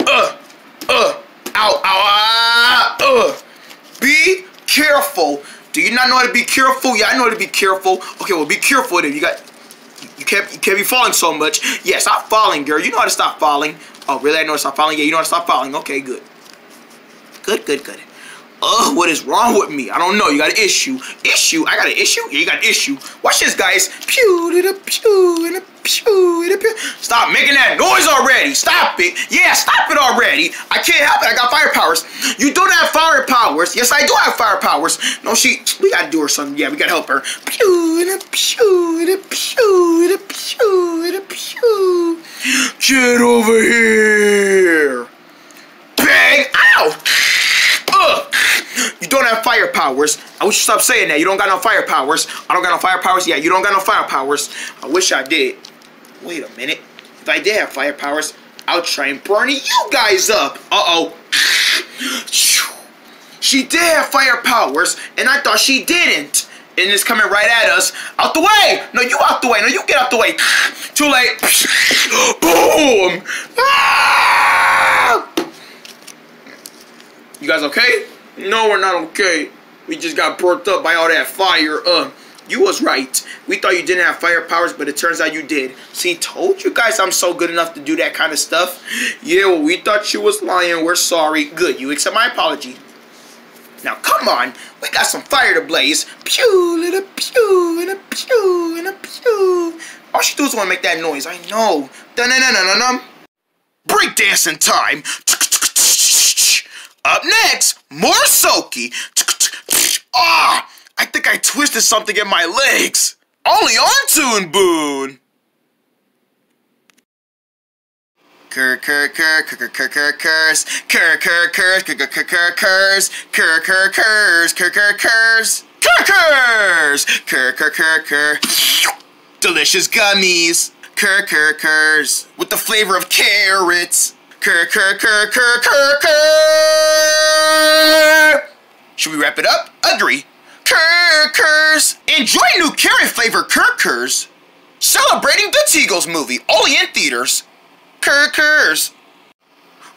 Uh! Uh! Ow! Ow! Ah! Uh! Be careful. Do you not know how to be careful? Yeah, I know how to be careful. Okay, well, be careful then. You got. You can't. You can't be falling so much. Yeah, stop falling, girl. You know how to stop falling. Oh, really? I know how to stop falling. Yeah, you know how to stop falling. Okay, good. Good. Good. Good. Ugh, what is wrong with me? I don't know. You got an issue. Issue? I got an issue? Yeah, you got an issue. Watch this, guys. Pew, da, pew, and a pew, da, pew. Stop making that noise already. Stop it. Yeah, stop it already. I can't help it. I got fire powers. You don't have fire powers. Yes, I do have fire powers. No, she, we gotta do her something. Yeah, we gotta help her. Pew, and a pew, and a pew, and a pew, and a pew. Get over here. Bang. Ow. You don't have fire powers. I wish you stop saying that. You don't got no fire powers. I don't got no fire powers. Yeah, you don't got no fire powers. I wish I did. Wait a minute. If I did have fire powers, I'll try and burn you guys up. Uh-oh. She did have fire powers, and I thought she didn't. And it's coming right at us. Out the way! No, you out the way. No, you get out the way. Too late. Boom! Ah! You guys okay? No, we're not okay. We just got burnt up by all that fire. Uh, you was right. We thought you didn't have fire powers, but it turns out you did. See, told you guys I'm so good enough to do that kind of stuff. Yeah, well, we thought you was lying. We're sorry. Good, you accept my apology. Now, come on. We got some fire to blaze. Pew, little pew, and a pew, and a pew. All she do is want to make that noise. I know. Dun-dun-dun-dun-dun. Breakdancing time. Up next, more Suki. Ah, I think I twisted something in my legs. Only on Toon Boon. Cur cur cur cur cur cur curs cur cur curs cur cur cur cur curs cur cur curs cur cur curs cur curs cur cur cur cur delicious gummies cur cur curs with the flavor of carrots cur cur cur cur cur cur should we wrap it up? Agree. Cur enjoy new carrot flavor cur celebrating the Teagles movie only in theaters. Cur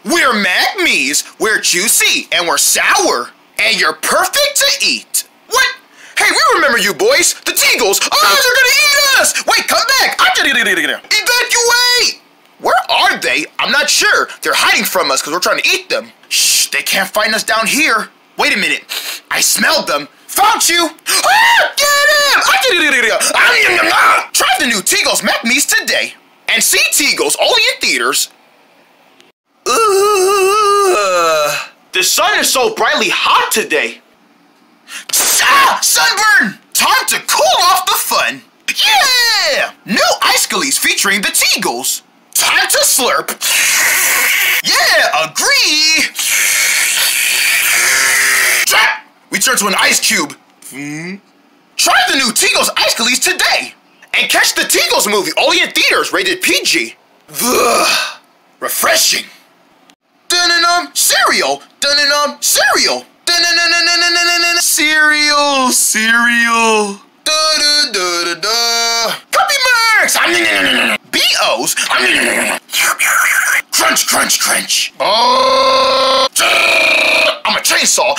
we're magmies we're juicy and we're sour. And you're perfect to eat. What? Hey, we remember you boys! The Teagles! Oh, they're gonna eat us! Wait, come back! Evacuate! Where are they? I'm not sure. They're hiding from us because we're trying to eat them. Shh, they can't find us down here. Wait a minute. I smelled them. Found you! Ah, get him! Try the new Teagles Mac Me's today. And see Teagles only in theaters. Ugh. The sun is so brightly hot today. Ah! Sunburn! Time to cool off the fun! Yeah! New Ice Gullies featuring the Teagles. Time to slurp. Yeah, agree! Trap! We turn to an ice cube. Hmm? Try the new Teagles Ice Gullies today! And catch the Teagles movie only in theaters rated PG. Ugh. Refreshing. Dun-dun-dum, cereal! Dun-dun-dum, cereal! Cereal, cereal. Da-da-da-da-da. Copy marks! B-O's. Crunch, crunch, crunch. Oh. I'm a chainsaw.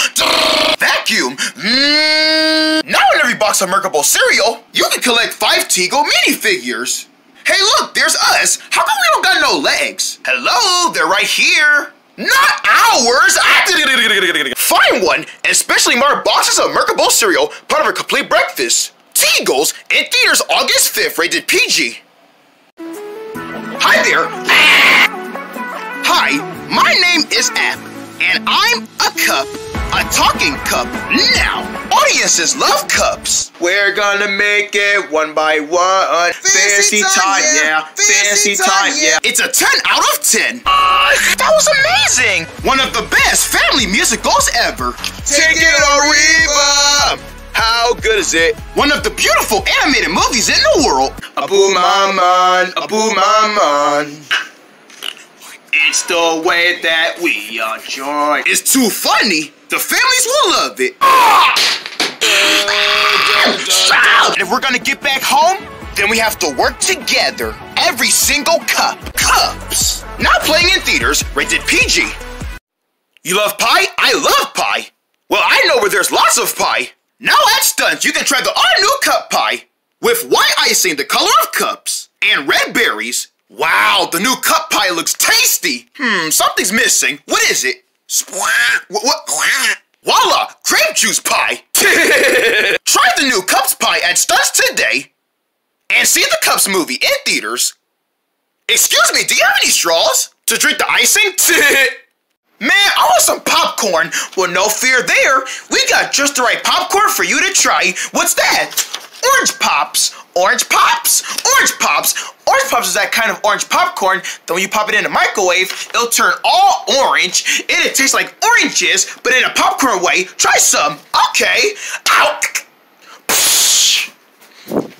Vacuum. Mm. Now in every box of Merkable cereal, you can collect five Teagle minifigures. Hey, look, there's us. How come we don't got no legs? Hello, they're right here. Not ours! Find one, especially more boxes of Merkable cereal, part of a complete breakfast. Teagles in theaters August 5th, rated PG. Hi there! Hi, my name is App, and I'm a cup, a talking cup. Now, audiences love cups. We're gonna make it one by one. Fancy, time, yeah. Fancy, time, yeah. It's a 10 out of 10. that was amazing! One of the best family musicals ever. Take it or Reba! How good is it? One of the beautiful animated movies in the world. Abu Maman, Abu Maman. It's the way that we enjoy. It's too funny. The families will love it. And if we're gonna get back home, then we have to work together. Every single cup. Cups. Not playing in theaters, rated PG. You love pie? I love pie. Well, I know where there's lots of pie. Now at Stunts, you can try the all-new cup pie with white icing the color of cups and red berries. Wow, the new cup pie looks tasty. Hmm, something's missing. What is it? What? Voila, grape juice pie. try the new cups pie at Stunts today and see the Cups movie in theaters. Excuse me, do you have any straws to drink the icing? Man, I want some popcorn. Well, no fear there. We got just the right popcorn for you to try. What's that? Orange Pops. Orange Pops. Orange Pops. Orange Pops is that kind of orange popcorn that when you pop it in the microwave, it'll turn all orange. and it tastes like oranges, but in a popcorn way. Try some. Okay. Ow.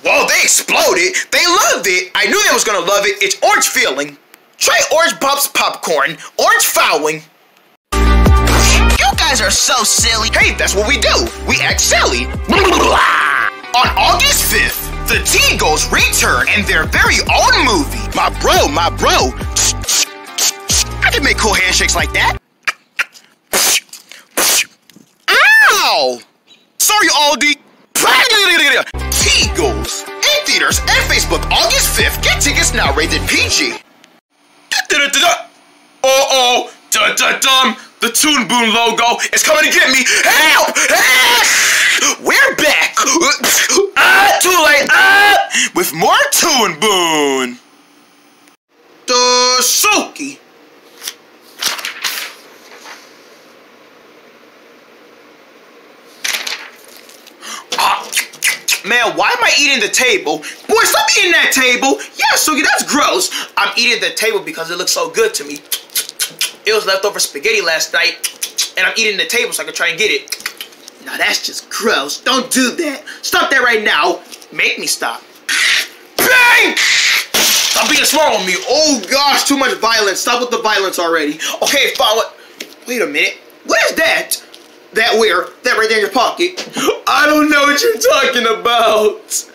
Whoa, they exploded. They loved it. I knew they was gonna love it. It's orange feeling. Try Orange Pops popcorn. Orange fouling. Guys are so silly. Hey, that's what we do. We act silly. On August 5th, the T-Ghosts return in their very own movie. My bro, my bro. I can make cool handshakes like that. Ow! Sorry, Aldi. T-Ghosts in theaters and Facebook August 5th. Get tickets now rated PG. Uh-oh. Dun-dun-dun. The Toon Boon logo is coming to get me. Help! We're back. Ah, too late. Ah, with more Toon. The Suki. Ah, Man, why am I eating the table? Boy, stop eating that table. Yeah, Suki, that's gross. I'm eating the table because it looks so good to me. It was leftover spaghetti last night, and I'm eating the table so I can try and get it. Now that's just gross. Don't do that. Stop that right now. Make me stop. Bang! Stop being smart on me. Oh gosh, too much violence. Stop with the violence already. Okay, follow? Wait a minute. What is that? That where? That right there in your pocket? I don't know what you're talking about.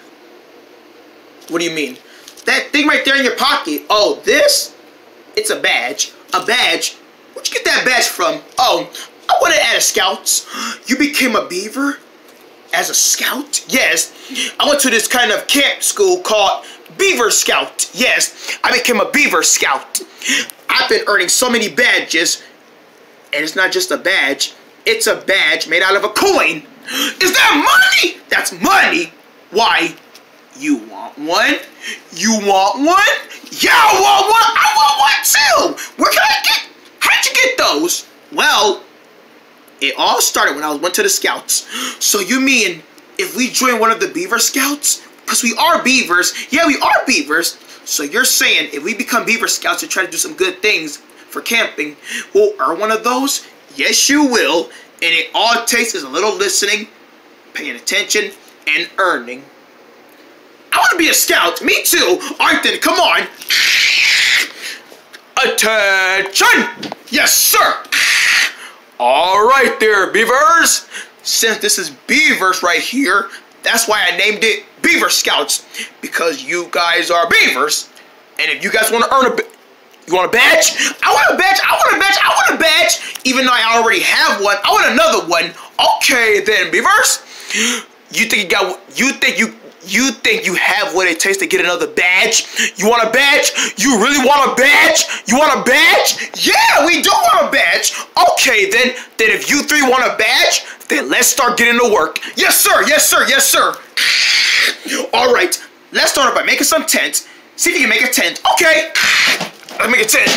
What do you mean? That thing right there in your pocket. Oh, this? It's a badge. A badge? Where'd you get that badge from? Oh, I went at a scouts. You became a beaver? As a scout? Yes. I went to this kind of camp school called Beaver Scout. Yes, I became a Beaver Scout. I've been earning so many badges, and it's not just a badge. It's a badge made out of a coin. Is that money? That's money. Why? You want one? You want one? Yeah, I want one. I want one too. Where can I get? How'd you get those? Well, it all started when I went to the scouts. So you mean if we join one of the beaver scouts? Because we are beavers. Yeah, we are beavers. So you're saying if we become beaver scouts and try to do some good things for camping, we'll earn one of those? Yes, you will. And it all takes is a little listening, paying attention, and earning. I want to be a scout. Me too. Alright come on. Attention! Yes, sir! Alright there, beavers. Since this is beavers right here, that's why I named it Beaver Scouts. Because you guys are beavers. And if you guys want to earn a... You want a badge? I want a badge. I want a badge. I want a badge. Even though I already have one, I want another one. Okay, then, beavers. You think you got? You think you? You think you have what it takes to get another badge? You want a badge? You really want a badge? You want a badge? Yeah, we do want a badge. Okay, then. Then if you three want a badge, then let's start getting to work. Yes, sir. Yes, sir. Yes, sir. All right. Let's start by making some tents. See if you can make a tent. Okay. Let me make a tent.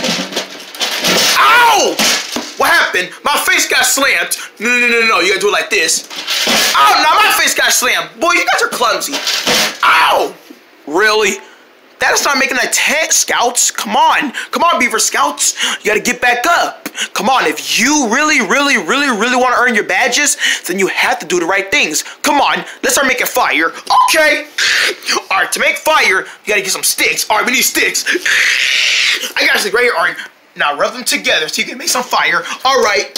Ow! What happened? My face got slammed. No, no, no, no, you gotta do it like this. Oh, now my face got slammed. Boy, you guys are clumsy. Ow! Really? That's not making a tent, scouts. Come on. Come on, Beaver Scouts. You gotta get back up. Come on, if you really, really, really, really want to earn your badges, then you have to do the right things. Come on, let's start making fire. Okay. Alright, to make fire, you gotta get some sticks. Alright, we need sticks. I got a stick right here, alright. Now rub them together so you can make some fire. All right.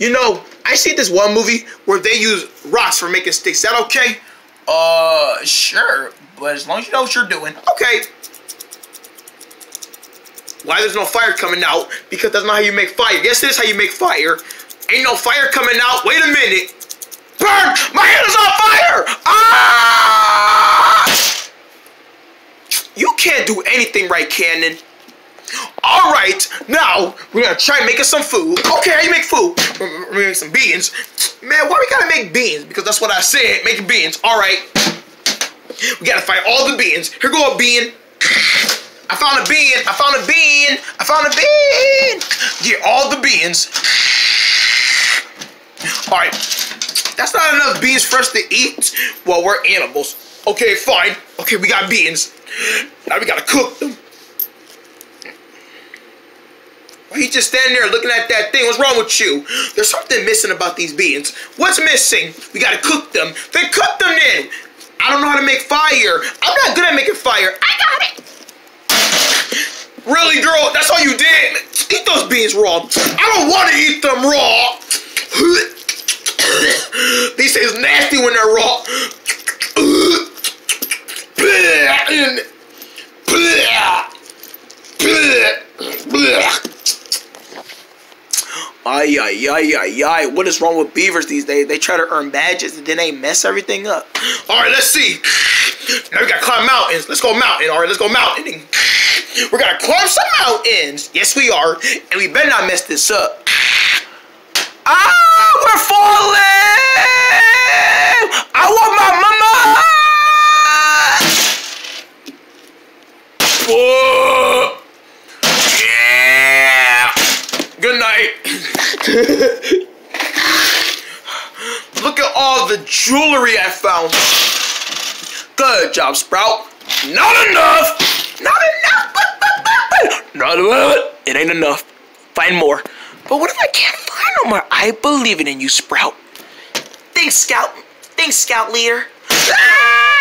You know, I see this one movie where they use rocks for making sticks. Is that okay? Uh, sure. But as long as you know what you're doing. Okay. Why there's no fire coming out? Because that's not how you make fire. Yes, this is how you make fire. Ain't no fire coming out. Wait a minute. Burn! My hand is on fire! Ah! You can't do anything right, Cannon. All right, now we're gonna try making some food. Okay, how you make food? We're making some beans. Man, why we gotta make beans? Because that's what I said, making beans. All right, we gotta find all the beans. Here go a bean. I found a bean. I found a bean. I found a bean. Get all the beans. All right, that's not enough beans for us to eat. Well, we're animals. Okay, fine. Okay, we got beans. Now we gotta cook them. You just standing there looking at that thing? What's wrong with you? There's something missing about these beans. What's missing? We gotta cook them. Then cook them then. I don't know how to make fire. I'm not good at making fire. I got it. Really, girl? That's all you did? Eat those beans raw. I don't want to eat them raw. These things nasty when they're raw. Ay, ay, ay, ay, ay. What is wrong with beavers these days? They try to earn badges and then they mess everything up. All right, let's see. Now we gotta climb mountains. Let's go mountain. All right, let's go mountaining. We're gonna climb some mountains. Yes, we are. And we better not mess this up. Ah, we're falling! I want my mama! Whoa! Yeah! Good night. Look at all the jewelry I found. Good job, Sprout. Not enough. Not enough. Not enough. It ain't enough. Find more. But what if I can't find no more? I believe it in you, Sprout. Thanks, Scout. Thanks, Scout Leader. Ah!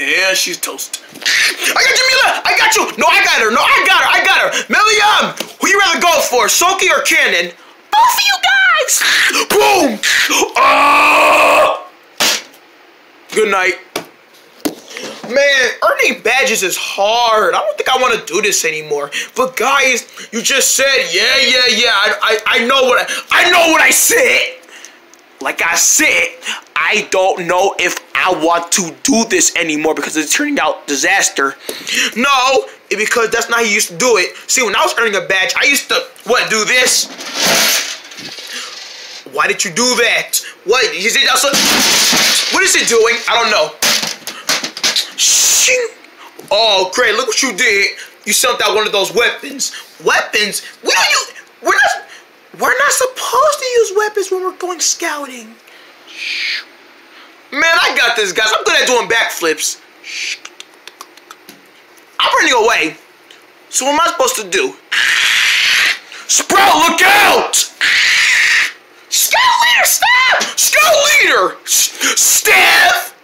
Yeah, she's toast. I got Jamila! I got you! No, I got her! No, I got her! I got her! Milliam! Who you rather go for, Suki or Cannon? Both of you guys! Boom! Ah! Good night. Man, earning badges is hard. I don't think I want to do this anymore. But guys, you just said, yeah, yeah, yeah. I, I, I know what I, I know what I said. Like I said, I don't know if I want to do this anymore because it's turning out disaster. No, because that's not how you used to do it. See, when I was earning a badge, I used to what do this. Why did you do that? What is it? Also, what is it doing? I don't know. Shing. Oh, great! Look what you did. You sent out one of those weapons. Weapons? We don't use. We're not. We're not supposed to use weapons when we're going scouting. Man, I got this, guys. I'm good at doing backflips. I'm running away. So what am I supposed to do? Sprout, look out! Scout leader, stop! Scout leader! S Steph!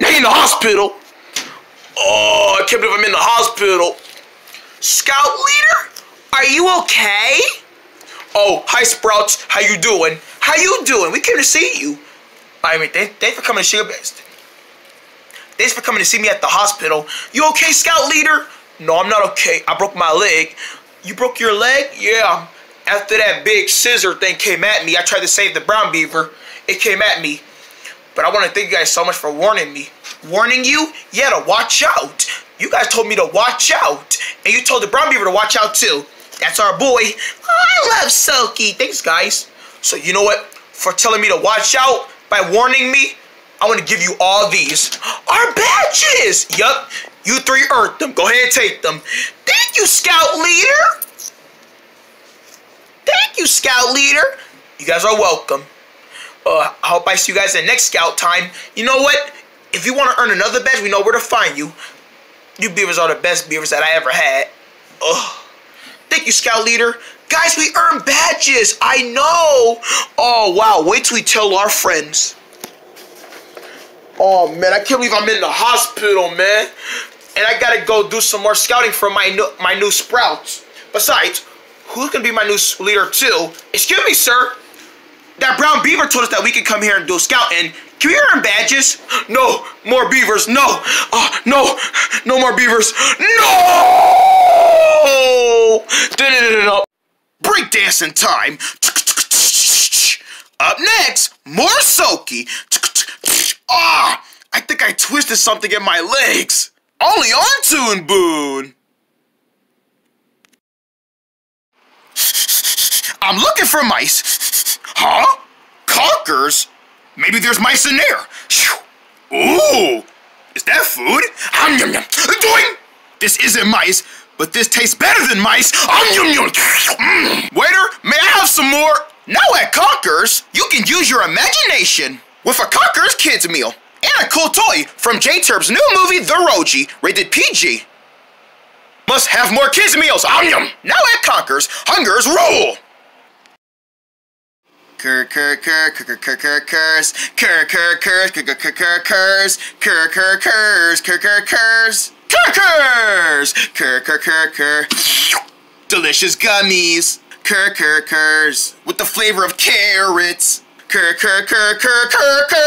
Now in the hospital. Oh, I can't believe I'm in the hospital. Scout leader? Are you okay? Oh, hi Sprouts. How you doing? How you doing? We came to see you. I mean, thanks, for coming to see me. Thanks for coming to see me at the hospital. You okay, Scout Leader? No, I'm not okay. I broke my leg. You broke your leg? Yeah. After that big scissor thing came at me, I tried to save the brown beaver. It came at me. But I want to thank you guys so much for warning me. Warning you? Yeah, to watch out. You guys told me to watch out. And you told the brown beaver to watch out too. That's our boy. I love Suki. Thanks, guys. So you know what? For telling me to watch out by warning me, I want to give you all these. Our badges! Yup. You three earned them. Go ahead and take them. Thank you, Scout Leader. Thank you, Scout Leader. You guys are welcome. Uh, I hope I see you guys in next Scout time. You know what? If you want to earn another badge, we know where to find you. You beavers are the best beavers that I ever had. Ugh. Thank you, Scout Leader. Guys, we earn badges. I know. Oh, wow. Wait till we tell our friends. Oh, man. I can't believe I'm in the hospital, man. And I got to go do some more scouting for my new, my new sprouts. Besides, who's gonna be my new leader too? Excuse me, sir. That brown beaver told us that we could come here and do scouting. Can we earn badges? No, more beavers. No, uh, no, no more beavers. No! Breakdancing time. Up next, more Suki. Ah, I think I twisted something in my legs. Only on Toon Boon. I'm looking for mice. Huh? Conkers? Maybe there's mice in there. Ooh, is that food? Um, yum, yum. Doing. This isn't mice, but this tastes better than mice. Um, yum, yum. Mm. Waiter, may I have some more? Now at Conkers, you can use your imagination with a Conkers Kids meal and a cool toy from J-Turb's new movie, The Roji, rated PG. Must have more kids meals. Um, yum. Now at Conkers, hungers rule. Cur cur cur cur cur cur curs cur cur curs cur cur cur cur curs cur cur curs cur cur curs cur delicious gummies cur cur curs with the flavor of carrots cur cur cur cur cur cur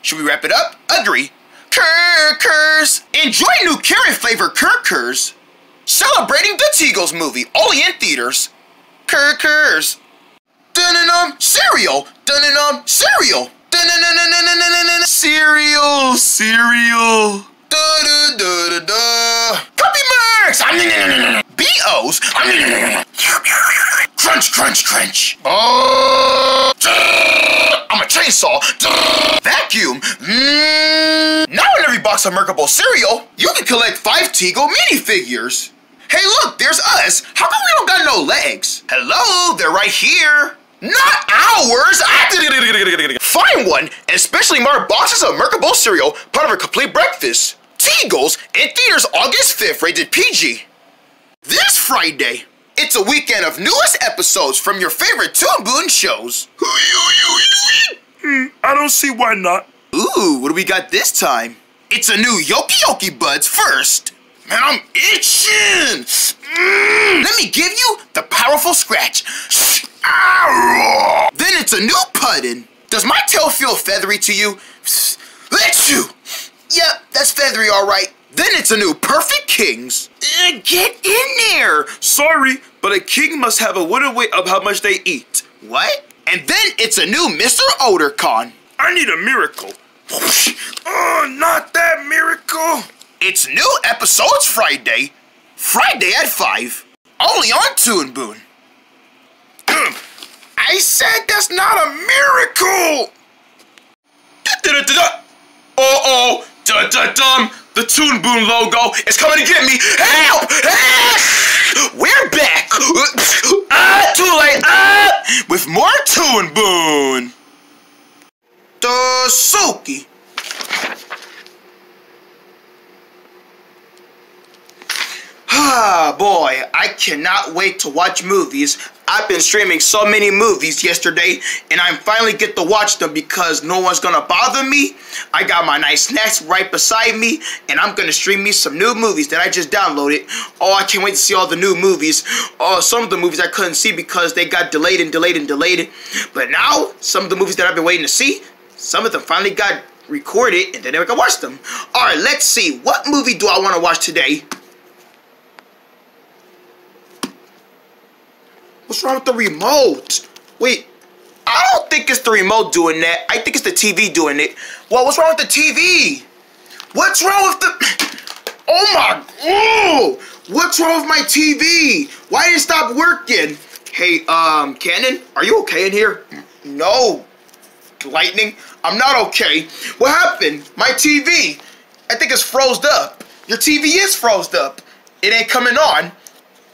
should we wrap it up agree cur curs enjoy new carrot flavor cur curs celebrating the Teagles movie only in theaters Kirkers. Dun-dun-dum, cereal. Dun-dun-dum, cereal. Dun-dun-dun-dun-dun-dun-dun, cereal, cereal. Da-da-da-da-da. Copy marks. B-O's. Crunch, crunch, crunch. Oh. I'm a chainsaw. Vacuum. Now in every box of Merkable cereal, you can collect five Teagle minifigures. Hey, look, there's us. How come we don't got no legs? Hello, they're right here. Not ours. Find one, especially more boxes of Merkable cereal, part of a complete breakfast. Teagles in theaters August 5th, rated PG. This Friday, it's a weekend of newest episodes from your favorite Toon Boon shows. Hmm, I don't see why not. Ooh, what do we got this time? It's a new Yoki Yoki Buds first. Man, I'm itching! Mm, let me give you the powerful scratch. Then it's a new puddin'. Does my tail feel feathery to you? Let you! Yep, that's feathery alright. Then it's a new Perfect Kings. Uh, get in there! Sorry, but a king must have a wooden weight of how much they eat. What? And then it's a new Mr. Odercon. I need a miracle. Oh, not that miracle! It's new episodes Friday. Friday at 5. Only on Toon Boon. I said that's not a miracle! Uh-oh! Dun-dun-dun! The Toon Boon logo is coming to get me! Help! Help! We're back! Ah, too late! Ah! With more Toon Boon! The Suki. Ah, boy, I cannot wait to watch movies. I've been streaming so many movies yesterday, and I finally get to watch them because no one's gonna bother me. I got my nice snacks right beside me, and I'm gonna stream me some new movies that I just downloaded. Oh, I can't wait to see all the new movies. Oh, some of the movies I couldn't see because they got delayed and delayed and delayed. But now, some of the movies that I've been waiting to see, some of them finally got recorded, and then I can watch them. All right, let's see. What movie do I want to watch today? What's wrong with the remote? Wait, I don't think it's the remote doing that. I think it's the TV doing it. Well, what's wrong with the TV? What's wrong with the... Oh my... Oh! What's wrong with my TV? Why did it stop working? Hey, um, Cannon, are you okay in here? No. Lightning, I'm not okay. What happened? My TV. I think it's froze up. Your TV is froze up. It ain't coming on.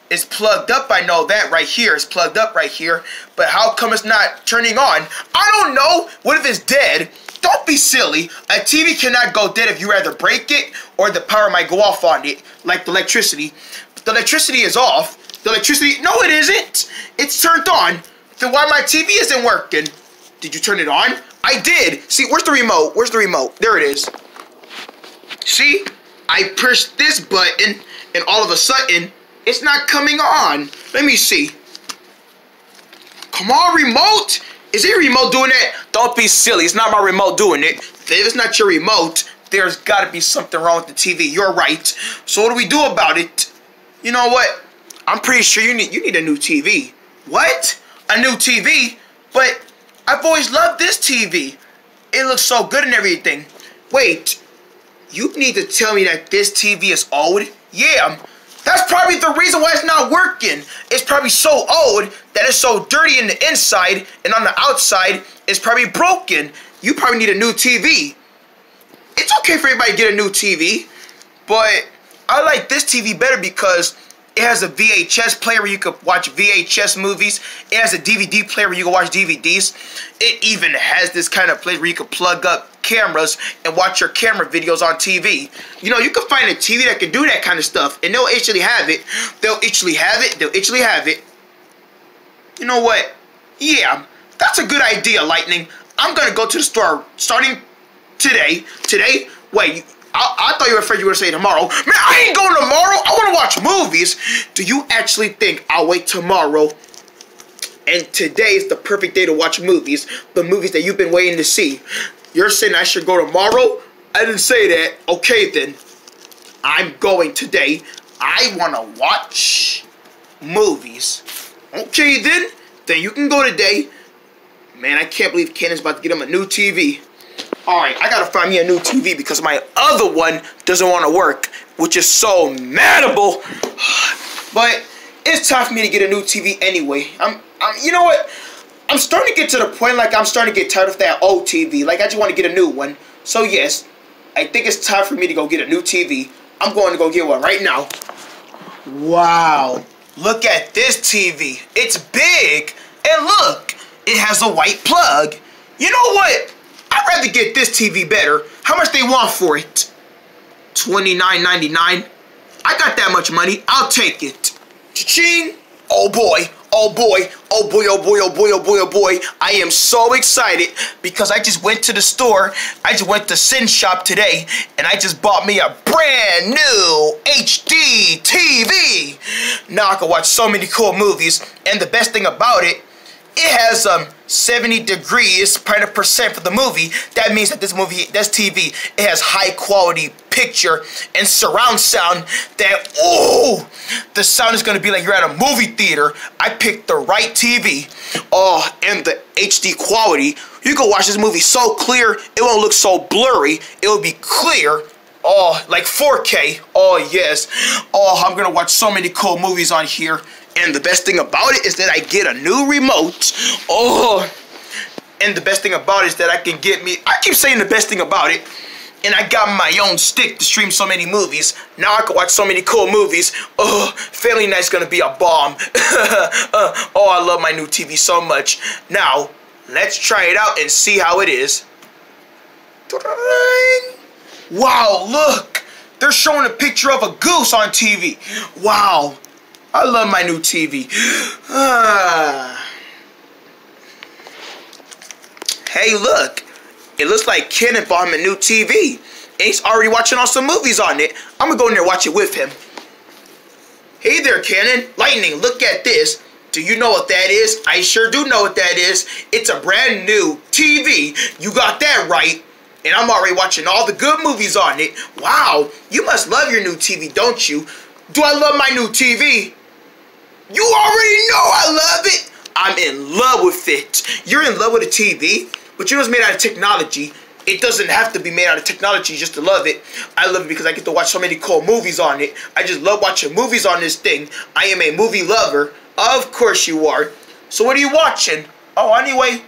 It's plugged up, I know that right here. It's plugged up right here. But how come it's not turning on? I don't know. What if it's dead? Don't be silly. A TV cannot go dead if you rather break it or the power might go off on it, like the electricity. The electricity is off. The electricity, no it isn't. It's turned on. Then why my TV isn't working? Did you turn it on? I did. See, where's the remote? Where's the remote? There it is. See? I pushed this button and all of a sudden, it's not coming on. Let me see. Come on, remote. Is your remote doing it? Don't be silly. It's not my remote doing it. If it's not your remote, there's got to be something wrong with the TV. You're right. So what do we do about it? You know what? I'm pretty sure you need you need a new TV. What? A new TV? But I've always loved this TV. It looks so good and everything. Wait, you need to tell me that this TV is old? Yeah, that's probably the reason why it's not working. It's probably so old that it's so dirty in the inside and on the outside it's probably broken. You probably need a new TV. It's okay for everybody to get a new TV, but I like this TV better because it has a VHS player where you could watch VHS movies. It has a DVD player where you can watch DVDs. It even has this kind of place where you can plug up cameras and watch your camera videos on TV. You know, you can find a TV that can do that kind of stuff, and they'll actually have it. They'll actually have it. They'll actually have it. You know what? Yeah, that's a good idea, Lightning. I'm gonna go to the store starting today. Today? Wait, I, I thought you were afraid you were gonna say tomorrow. Man, I ain't going tomorrow. I wanna watch movies. Do you actually think I'll wait tomorrow? And today is the perfect day to watch movies. The movies that you've been waiting to see. You're saying I should go tomorrow? I didn't say that. Okay then. I'm going today. I wanna watch movies. Okay then. Then you can go today. Man, I can't believe Cannon's about to get him a new TV. Alright, I gotta find me a new TV because my other one doesn't want to work, which is so madable. But it's time for me to get a new TV anyway. I'm, I'm, you know what? I'm starting to get to the point like I'm starting to get tired of that old TV. Like I just want to get a new one. So yes, I think it's time for me to go get a new TV. I'm going to go get one right now. Wow. Look at this TV. It's big. And look, it has a white plug. You know what? I'd rather get this TV better. How much they want for it? $29.99. I got that much money. I'll take it. Cha-ching. Oh boy. Oh boy. Oh boy. Oh boy. Oh boy. Oh boy. Oh boy. I am so excited because I just went to the store. I just went to Sin Shop today and I just bought me a brand new HD TV. Now I can watch so many cool movies and the best thing about it it has um 70 degrees per percent for the movie. That means that this movie, this TV, it has high quality picture and surround sound that, oh, the sound is gonna be like you're at a movie theater. I picked the right TV. Oh, and the HD quality. You can watch this movie so clear, it won't look so blurry. It will be clear. Oh, like 4K. Oh, yes. Oh, I'm gonna watch so many cool movies on here. And the best thing about it is that I get a new remote. Oh, and the best thing about it is that I can get me, I keep saying the best thing about it, and I got my own stick to stream so many movies. Now I can watch so many cool movies. Oh, Family Night's gonna be a bomb. uh, oh, I love my new TV so much. Now, let's try it out and see how it is. Wow, look! They're showing a picture of a goose on TV. Wow, I love my new TV. hey, look. It looks like Ken bought him a new TV. And he's already watching all some movies on it. I'm gonna go in there and watch it with him. Hey there, Cannon. Lightning, look at this. Do you know what that is? I sure do know what that is. It's a brand new TV. You got that right. And I'm already watching all the good movies on it. Wow, you must love your new TV, don't you? Do I love my new TV? You already know I love it. I'm in love with it. You're in love with a TV, but you know it's made out of technology. It doesn't have to be made out of technology just to love it. I love it because I get to watch so many cool movies on it. I just love watching movies on this thing. I am a movie lover. Of course you are. So what are you watching? Oh, anyway,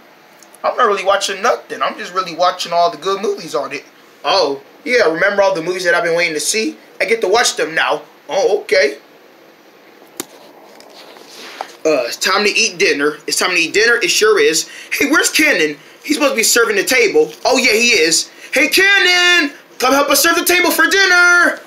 I'm not really watching nothing. I'm just really watching all the good movies on it. Oh, yeah, remember all the movies that I've been waiting to see? I get to watch them now. Oh, okay. Uh, it's time to eat dinner. It's time to eat dinner. It sure is. Hey, where's Cannon? He's supposed to be serving the table. Oh, yeah, he is. Hey, Cannon! Come help us serve the table for dinner!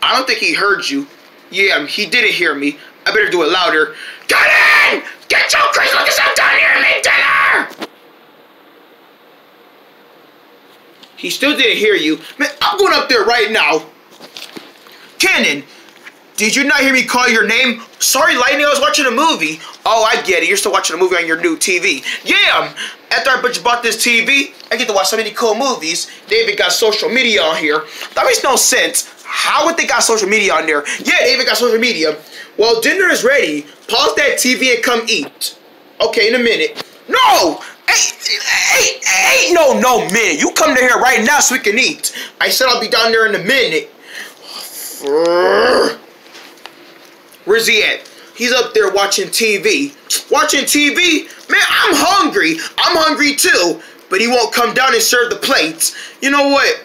I don't think he heard you. Yeah, he didn't hear me. I better do it louder. Cannon! Get your crazy looking stuff down here and make dinner! He still didn't hear you. Man, I'm going up there right now. Cannon, did you not hear me call your name? Sorry, Lightning, I was watching a movie. Oh, I get it. You're still watching a movie on your new TV. Yeah, after I bought this TV, I get to watch so many cool movies. They even got social media on here. That makes no sense. How would they got social media on there? Yeah, they even got social media. Well, dinner is ready. Pause that TV and come eat. Okay, in a minute. No! Hey, hey, hey, no, no minute. You come to here right now so we can eat. I said I'll be down there in a minute. Where's he at? He's up there watching TV. Watching TV? Man, I'm hungry. I'm hungry too. But he won't come down and serve the plates. You know what?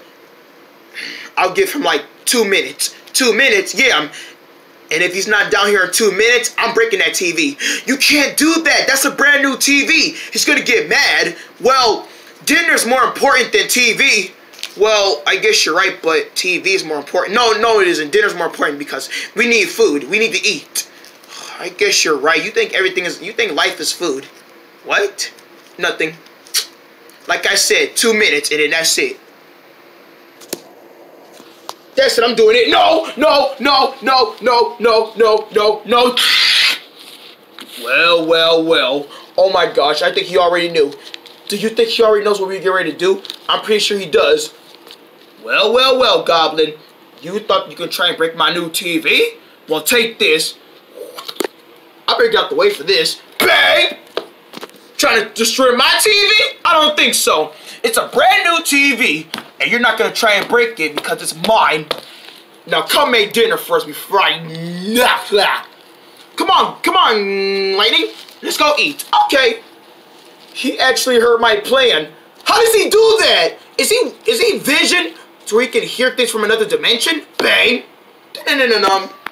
I'll give him like two minutes. Two minutes? Yeah, I'm, and if he's not down here in two minutes, I'm breaking that TV. You can't do that. That's a brand new TV. He's gonna get mad. Well, dinner's more important than TV. Well, I guess you're right, but TV is more important. No, no, it isn't. Dinner's more important because we need food. We need to eat. I guess you're right. You think everything is. You think life is food. What? Nothing. Like I said, two minutes and then that's it. That's it. I'm doing it. No, no, no, no, no, no, no, no, no. Well, well, well. Oh my gosh, I think he already knew. Do you think he already knows what we get ready to do? I'm pretty sure he does. Well, well, well, Goblin. You thought you could try and break my new TV? Well, take this. I better get out the way for this. Bang! Trying to destroy my TV? I don't think so. It's a brand new TV, and you're not gonna try and break it because it's mine. Now come make dinner for us before I knock that. Come on, come on, lady. Let's go eat. Okay. He actually heard my plan. How does he do that? Is he is he vision so he can hear things from another dimension? Bang. No.